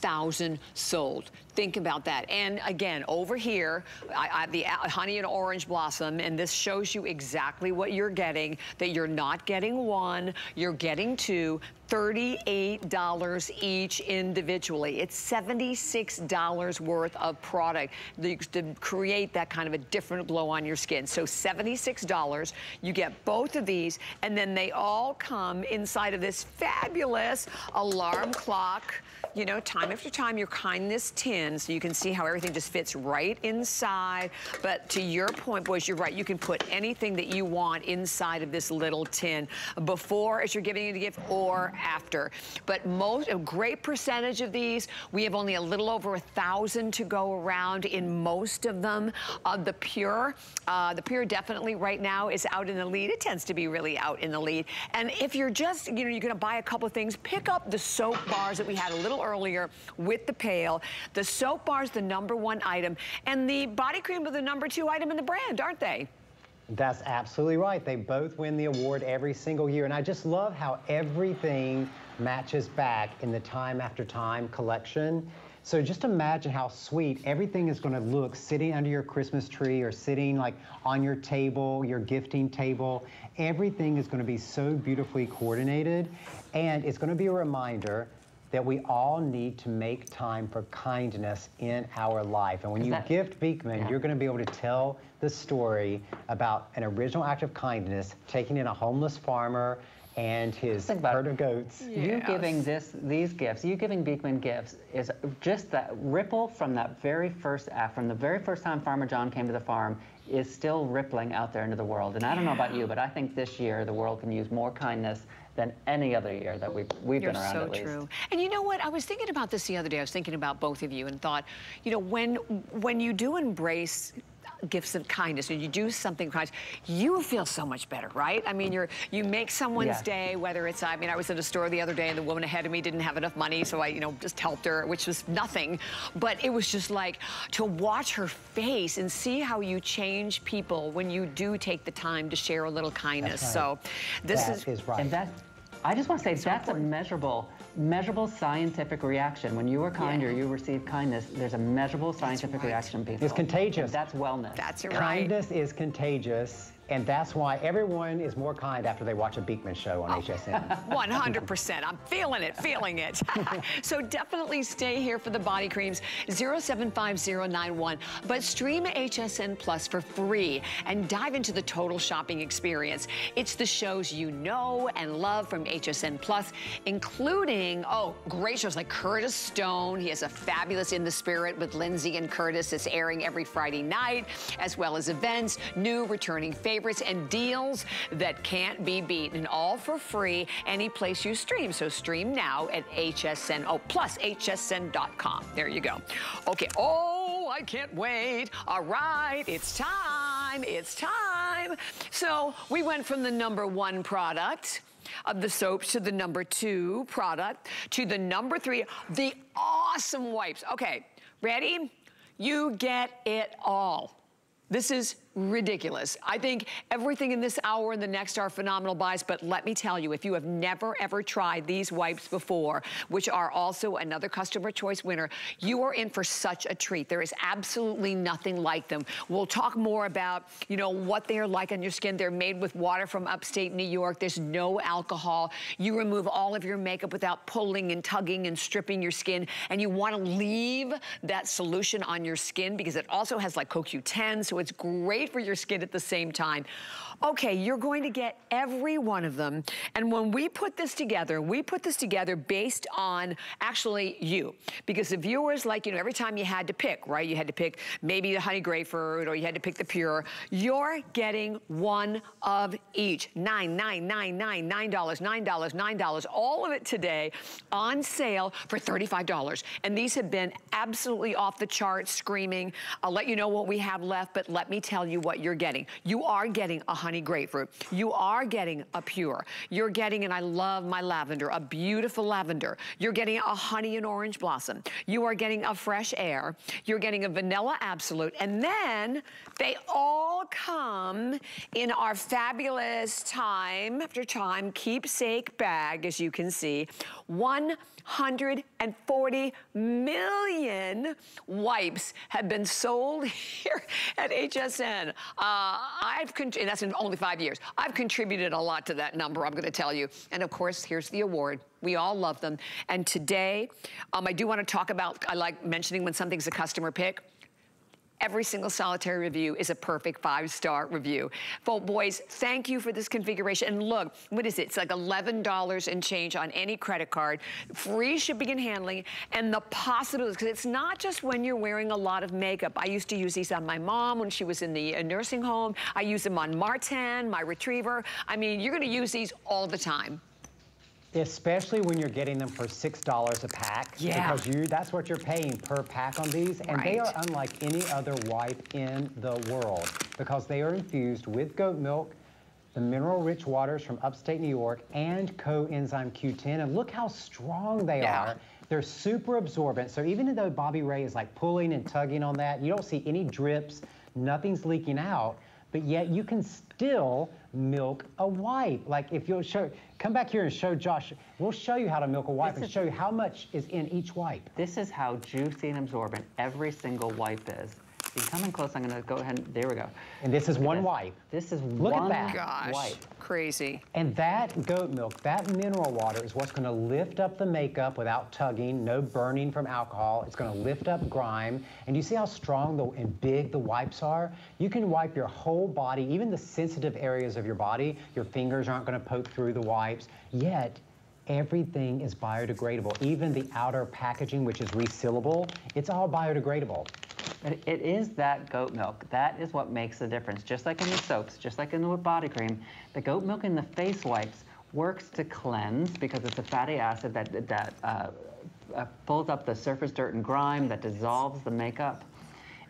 9,000 sold. Think about that. And again, over here, I, I, the uh, honey and orange blossom, and this shows you exactly what you're getting, that you're not getting one, you're getting two, $38 each individually. It's $76 worth of product to create that kind of a different glow on your skin. So $76, you get both of these, and then they all come inside of this fabulous alarm clock you know, time after time, your kindness tin, so you can see how everything just fits right inside. But to your point, boys, you're right. You can put anything that you want inside of this little tin before as you're giving it a gift or after. But most, a great percentage of these, we have only a little over a thousand to go around in most of them. Uh, the Pure, uh, the Pure definitely right now is out in the lead. It tends to be really out in the lead. And if you're just, you know, you're gonna buy a couple of things, pick up the soap bars that we had a little earlier with the pail. The soap bar is the number one item, and the body cream are the number two item in the brand, aren't they? That's absolutely right. They both win the award every single year. And I just love how everything matches back in the Time After Time collection. So just imagine how sweet everything is going to look sitting under your Christmas tree or sitting like on your table, your gifting table. Everything is going to be so beautifully coordinated. And it's going to be a reminder that we all need to make time for kindness in our life. And when you that- gift Beekman, Yeah. you're going to be able to tell the story about an original act of kindness, taking in a homeless farmer and his herd of goats. You giving this these gifts, you giving Beekman gifts is just that ripple from that very first act, from the very first time Farmer John came to the farm, is still rippling out there into the world. And I don't know about you, but I think this year the world can use more kindness than any other year that we've we've You're been around so at least. true. And you know what? I was thinking about this the other day. I was thinking about both of you and thought, you know, when when you do embrace gifts of kindness. And you do something kind you feel so much better right? I mean you're you make someone's Yes. day whether it's i mean i was at a store the other day and the woman ahead of me didn't have enough money so i you know just helped her which was nothing. But it was just like to watch her face and see how you change people when you do take the time to share a little kindness. right. so this That is, And that, I just want to say that's a measurable, measurable scientific reaction. When you are kind Yeah. or you receive kindness, there's a measurable scientific reaction, people. It's contagious. And that's wellness. That's your Kindness is contagious, and that's why everyone is more kind after they watch a Beekman show Oh. on HSN. 100%. I'm feeling it, feeling it. so definitely stay here for the body creams, 075091. But stream HSN Plus for free and dive into the total shopping experience. It's the shows you know and love from HSN Plus, including, oh, great shows like Curtis Stone. He has a fabulous In the Spirit with Lindsay and Curtis. It's airing every Friday night, as well as events, new returning favorites, and deals that can't be beaten, all for free any place you stream. So stream now at HSN, oh, plus hsn.com. There you go. Okay, oh, I can't wait. All right, it's time, it's time. So we went from the number one product of the soaps to the number two product to the number three, the awesome wipes. Okay, ready? You get it all. This is ridiculous. I think everything in this hour and the next are phenomenal buys, but let me tell you, if you have never ever tried these wipes before, which are also another customer choice winner, you are in for such a treat. There is absolutely nothing like them. We'll talk more about, you know, what they are like on your skin. They're made with water from upstate New York. There's no alcohol. You remove all of your makeup without pulling and tugging and stripping your skin, and you want to leave that solution on your skin because it also has like CoQ10, so it's great for your skin at the same time. Okay, you're going to get every one of them. And when we put this together, we put this together based on actually you. Because the viewers, like, you know, every time you had to pick, right? You had to pick maybe the honey grapefruit or you had to pick the pure. You're getting one of each. Nine, nine, nine, nine, nine dollars, nine dollars, nine dollars. All of it today on sale for $35. And these have been absolutely off the charts, screaming. I'll let you know what we have left, but let me tell you what you're getting. You are getting a honey grapefruit. You are getting a pure. You're getting, and I love my lavender, a beautiful lavender. You're getting a honey and orange blossom. You are getting a fresh air. You're getting a vanilla absolute. And then they all come in our fabulous time after time keepsake bag, as you can see. 140 million wipes have been sold here at HSN. Uh, I've, and that's in only five years. I've contributed a lot to that number, I'm gonna tell you. And of course, here's the award. We all love them. And today, um, I do wanna talk about, I like mentioning when something's a customer pick. Every single solitary review is a perfect five-star review. Well, boys, thank you for this configuration. And look, what is it? It's like $11 and change on any credit card, free shipping and handling, and the possibilities, because it's not just when you're wearing a lot of makeup. I used to use these on my mom when she was in the uh, nursing home. I use them on Martin, my retriever. I mean, you're gonna use these all the time. Especially when you're getting them for $6 a pack. Yeah. Because you that's what you're paying per pack on these. And they are unlike any other wipe in the world because they are infused with goat milk, the mineral-rich waters from upstate New York, and coenzyme Q10. And look how strong they Yeah. are. They're super absorbent. So even though Bobbi Ray is like pulling and tugging on that, you don't see any drips, nothing's leaking out, but yet you can still milk a wipe. Like if you'll show, come back here and show Josh, we'll show you how to milk a wipe This and is- show you how much is in each wipe. This is how juicy and absorbent every single wipe is. You can come in close, I'm gonna go ahead, and, there we go. And this is Look one this. wipe. This is Look at that. Gosh, wipe. crazy. And that goat milk, that mineral water is what's gonna lift up the makeup without tugging, no burning from alcohol. It's gonna lift up grime. And you see how strong the, and big the wipes are? You can wipe your whole body, even the sensitive areas of your body. Your fingers aren't gonna poke through the wipes. Yet, everything is biodegradable. Even the outer packaging, which is resealable, it's all biodegradable. But it is that goat milk. That is what makes the difference. Just like in the soaps, just like in the body cream, the goat milk in the face wipes works to cleanse because it's a fatty acid that, that uh, uh, pulls up the surface dirt and grime, that dissolves the makeup.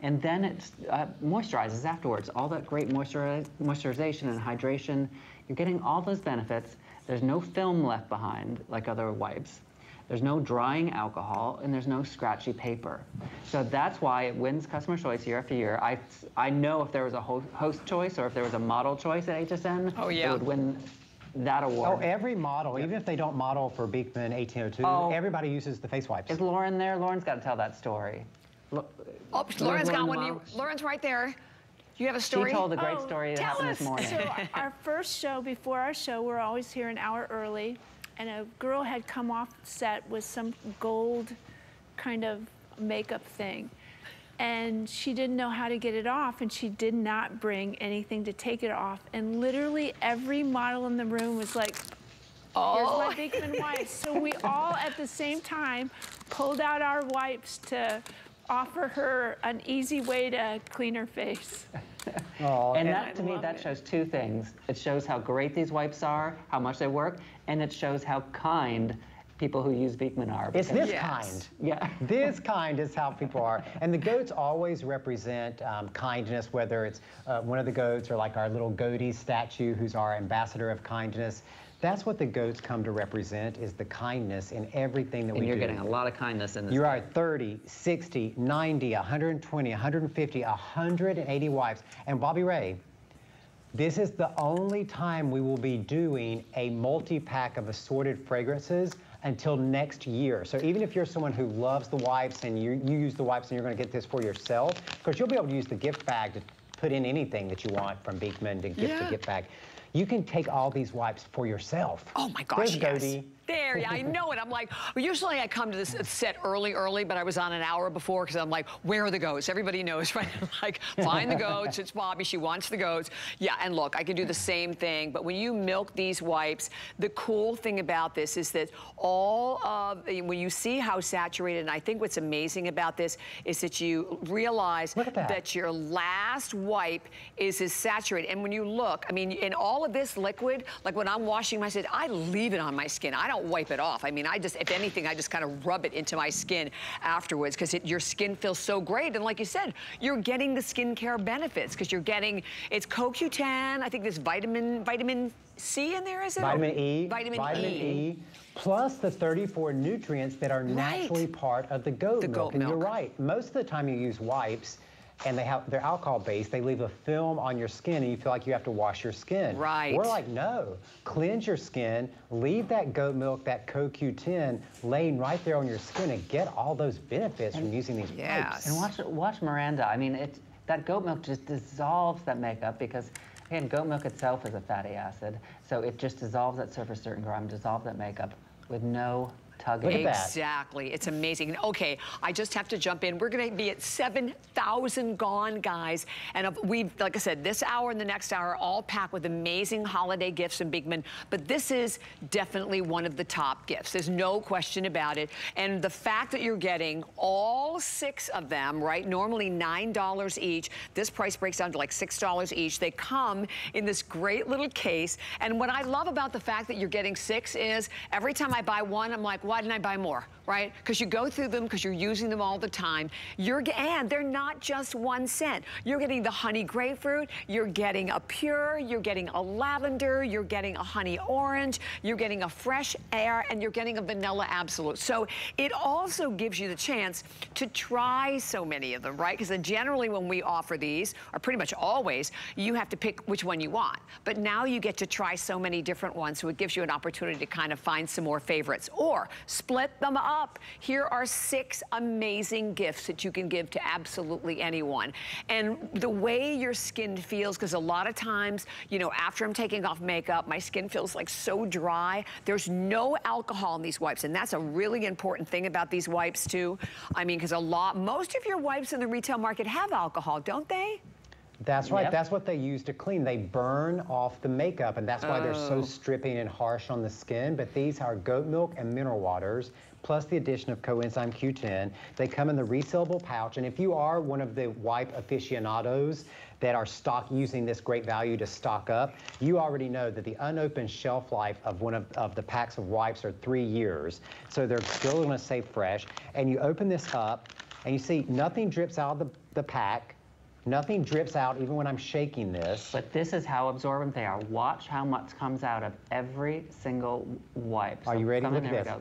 And then it uh, moisturizes afterwards. All that great moisturi- moisturization and hydration, you're getting all those benefits. There's no film left behind like other wipes. There's no drying alcohol, and there's no scratchy paper. So that's why it wins customer choice year after year. I, I know if there was a host choice or if there was a model choice at HSN, Oh, yeah. it would win that award. Oh, every model, even if they don't model for Beekman 1802, Oh. everybody uses the face wipes. Is Lauren there? Lauren's got to tell that story. Lo- Oh, Lauren's got one. You. Lauren's right there. You have a story? She story? told a great Oh, story that tell happened us. this morning. So our first show, before our show, we're always here an hour early, and a girl had come off set with some gold kind of makeup thing. And she didn't know how to get it off, and she did not bring anything to take it off. And literally every model in the room was like, Here's Oh. my Beekman wipes. So we all at the same time pulled out our wipes to offer her an easy way to clean her face. Oh, And that, to me, that it. shows two things. It shows how great these wipes are, how much they work, and it shows how kind people who use Beekman are. It's this Yes. kind. Yeah. this kind is how people are. And the goats always represent um, kindness, whether it's uh, one of the goats or like our little goatee statue who's our ambassador of kindness. That's what the goats come to represent is the kindness in everything that And we you're do. getting a lot of kindness in this. You are 30, 60, 90, 120, 150, 180 wives. And Bobbi Ray, this is the only time we will be doing a multi-pack of assorted fragrances until next year. So even if you're someone who loves the wipes and you, you use the wipes and you're gonna get this for yourself, because you'll be able to use the gift bag to put in anything that you want from Beekman to gift Yeah. to gift bag. You can take all these wipes for yourself. Oh my gosh, There's yes. Goaty. There, yeah, I know it. I'm like, well, usually I come to this set early, early, but I was on an hour before because I'm like, where are the goats? Everybody knows, right? like, find the goats. It's Bobbi. She wants the goats. Yeah, and look, I can do the same thing, but when you milk these wipes, the cool thing about this is that all of, eh, when you see how saturated, and I think what's amazing about this is that you realize Look at that. your last wipe is as saturated. And when you look, I mean, in all of this liquid, like when I'm washing my skin, I leave it on my skin. I don't wipe it off. I mean, I just, if anything, I just kind of rub it into my skin afterwards because your skin feels so great. And like you said, you're getting the skincare benefits because you're getting, it's CoQ10, I think there's vitamin, vitamin C in there, is it? Vitamin E. Vitamin, E. e. Plus the 34 nutrients that are naturally part of the goat The milk. goat and you're right. Most of the time you use wipes and they have they're alcohol based, they leave a film on your skin and you feel like you have to wash your skin. Right. We're like, no. Cleanse your skin, leave that goat milk, that CoQ10 laying right there on your skin and get all those benefits from using these Yes. wipes. And watch, watch Miranda. I mean, it, that goat milk just dissolves that makeup because, again, goat milk itself is a fatty acid. So it just dissolves that surface dirt and grime, dissolves that makeup with no Look at that. Exactly. It's amazing. Okay, I just have to jump in. We're going to be at 7,000 gone, guys. And we've, like I said, this hour and the next hour all packed with amazing holiday gifts and Beekman. But this is definitely one of the top gifts. There's no question about it. And the fact that you're getting all six of them, right? Normally $9 each. This price breaks down to like $6 each. They come in this great little case. And what I love about the fact that you're getting six is every time I buy one, I'm like, why didn't I buy more, right? Because you go through them because you're using them all the time. You're And they're not just one scent. You're getting the honey grapefruit, you're getting a pure, you're getting a lavender, you're getting a honey orange, you're getting a fresh air, and you're getting a vanilla absolute. So it also gives you the chance to try so many of them, right? Because generally when we offer these, or pretty much always, you have to pick which one you want. But now you get to try so many different ones, so it gives you an opportunity to kind of find some more favorites. Or split them up. Here are six amazing gifts that you can give to absolutely anyone. And the way your skin feels, because a lot of times, you know, after I'm taking off makeup, my skin feels like so dry. There's no alcohol in these wipes, and that's a really important thing about these wipes too. I mean, because a lot, most of your wipes in the retail market have alcohol, don't they? That's right. Yep. That's what they use to clean. They burn off the makeup, and that's why they're so Oh. stripping and harsh on the skin. But these are goat milk and mineral waters, plus the addition of coenzyme Q10. They come in the resealable pouch, and if you are one of the wipe aficionados that are stock using this great value to stock up, you already know that the unopened shelf life of one of, of the packs of wipes are three years. So they're still going to stay fresh. And you open this up, and you see nothing drips out of the, the pack. Nothing drips out even when I'm shaking this. But this is how absorbent they are. Watch how much comes out of every single wipe. Are So you ready? Look at this.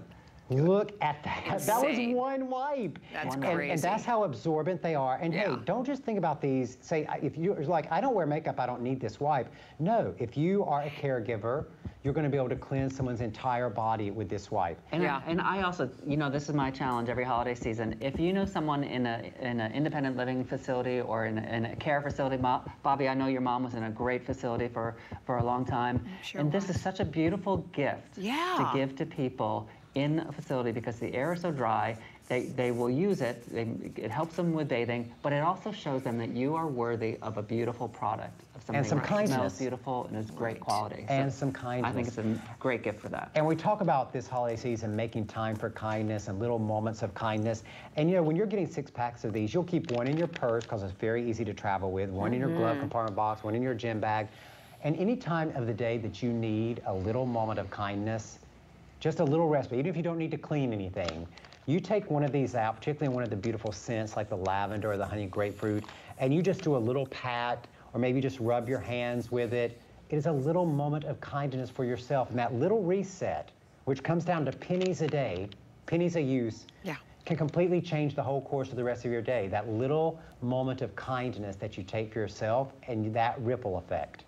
We go. Look at that. That was one wipe. That's and, crazy. And that's how absorbent they are. And Yeah. hey, don't just think about these. Say, if you're like, I don't wear makeup, I don't need this wipe. No, if you are a caregiver, you're going to be able to cleanse someone's entire body with this wipe. And, Yeah. and I also, you know, this is my challenge every holiday season. If you know someone in a in an independent living facility or in a, in a care facility, Mo- Bobbi, I know your mom was in a great facility for for a long time. Sure and this is such a beautiful gift Yeah. to give to people in a facility because the air is so dry. They, they will use it. They, it helps them with bathing, but it also shows them that you are worthy of a beautiful product, of something some that kindness. smells beautiful and is great quality. And So some kindness. I think it's a great gift for that. And we talk about this holiday season making time for kindness and little moments of kindness. And you know, when you're getting six packs of these, you'll keep one in your purse because it's very easy to travel with, one in your mm-hmm. glove compartment box, one in your gym bag. And any time of the day that you need a little moment of kindness, just a little respite, even if you don't need to clean anything, you take one of these out, particularly one of the beautiful scents like the lavender or the honey grapefruit, and you just do a little pat or maybe just rub your hands with it. It is a little moment of kindness for yourself. And that little reset, which comes down to pennies a day, pennies a use, Yeah. can completely change the whole course of the rest of your day. That little moment of kindness that you take for yourself and that ripple effect.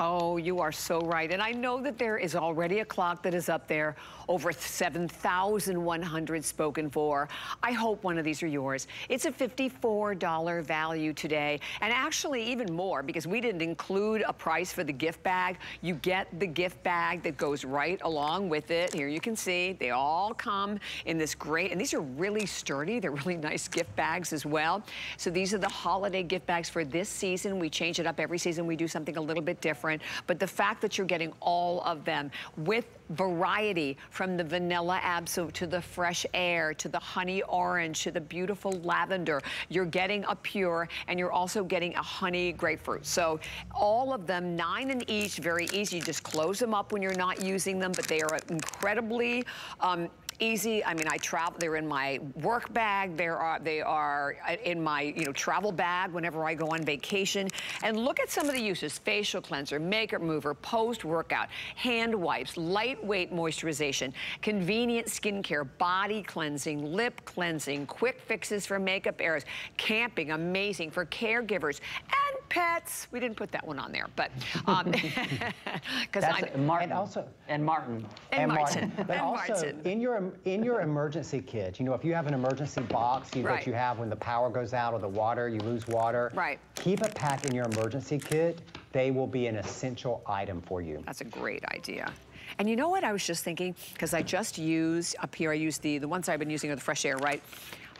Oh, you are so right. And I know that there is already a clock that is up there, over 7,100 spoken for. I hope one of these are yours. It's a $54 value today. And actually even more because we didn't include a price for the gift bag. You get the gift bag that goes right along with it. Here you can see they all come in this great, and these are really sturdy. They're really nice gift bags as well. So these are the holiday gift bags for this season. We change it up every season. We do something a little bit different. But the fact that you're getting all of them with variety from the vanilla absolute to the fresh air to the honey orange to the beautiful lavender. You're getting a pure and you're also getting a honey grapefruit. So all of them, nine in each, very easy. You just close them up when you're not using them, but they are incredibly um, easy. I mean, I travel, they're in my work bag. There are, uh, they are uh, in my, you know, travel bag whenever I go on vacation. And look at some of the uses, facial cleanser, makeup remover, post-workout, hand wipes, lightweight moisturization, convenient skincare, body cleansing, lip cleansing, quick fixes for makeup errors, camping, amazing for caregivers, and pets. We didn't put that one on there, but um, because I'm Martin And also, and Martin. and, Martin. But and also, Martin. in your in your emergency kit, you know, if you have an emergency box you, Right. that you have when the power goes out or the water, you lose water. Right. Keep a pack in your emergency kit. They will be an essential item for you. That's a great idea. And you know what I was just thinking? Because I just used, up here I used the, the ones I've been using are the Fresh Air, right?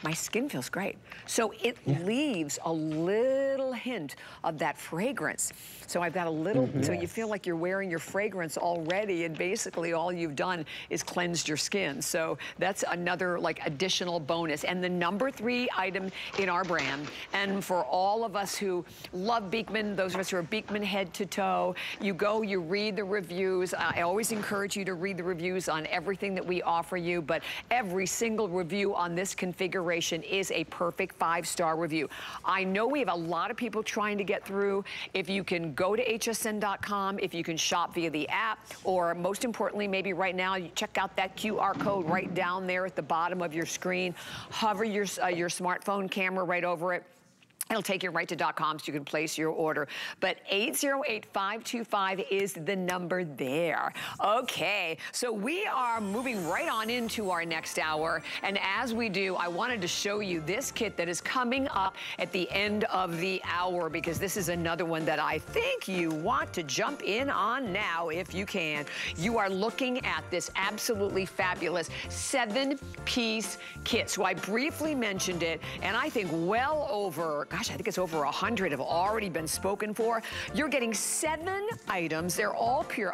My skin feels great. So it leaves a little hint of that fragrance. So I've got a little, mm-hmm. so you feel like you're wearing your fragrance already and basically all you've done is cleansed your skin. So that's another like additional bonus. And the number three item in our brand, and for all of us who love Beekman, those of us who are Beekman head to toe, you go, you read the reviews. I always encourage you to read the reviews on everything that we offer you, but every single review on this configuration is a perfect five-star review. I know we have a lot of people trying to get through. If you can go to hsn.com, if you can shop via the app, or most importantly, maybe right now, you check out that QR code right down there at the bottom of your screen. Hover your, uh, your smartphone camera right over it. It'll take you right to dot .com so you can place your order. But 808-525 is the number there. Okay, so we are moving right on into our next hour. And as we do, I wanted to show you this kit that is coming up at the end of the hour because this is another one that I think you want to jump in on now if you can. You are looking at this absolutely fabulous seven-piece kit. So I briefly mentioned it, and I think well over, gosh, I think it's over 100 have already been spoken for. You're getting seven items. They're all pure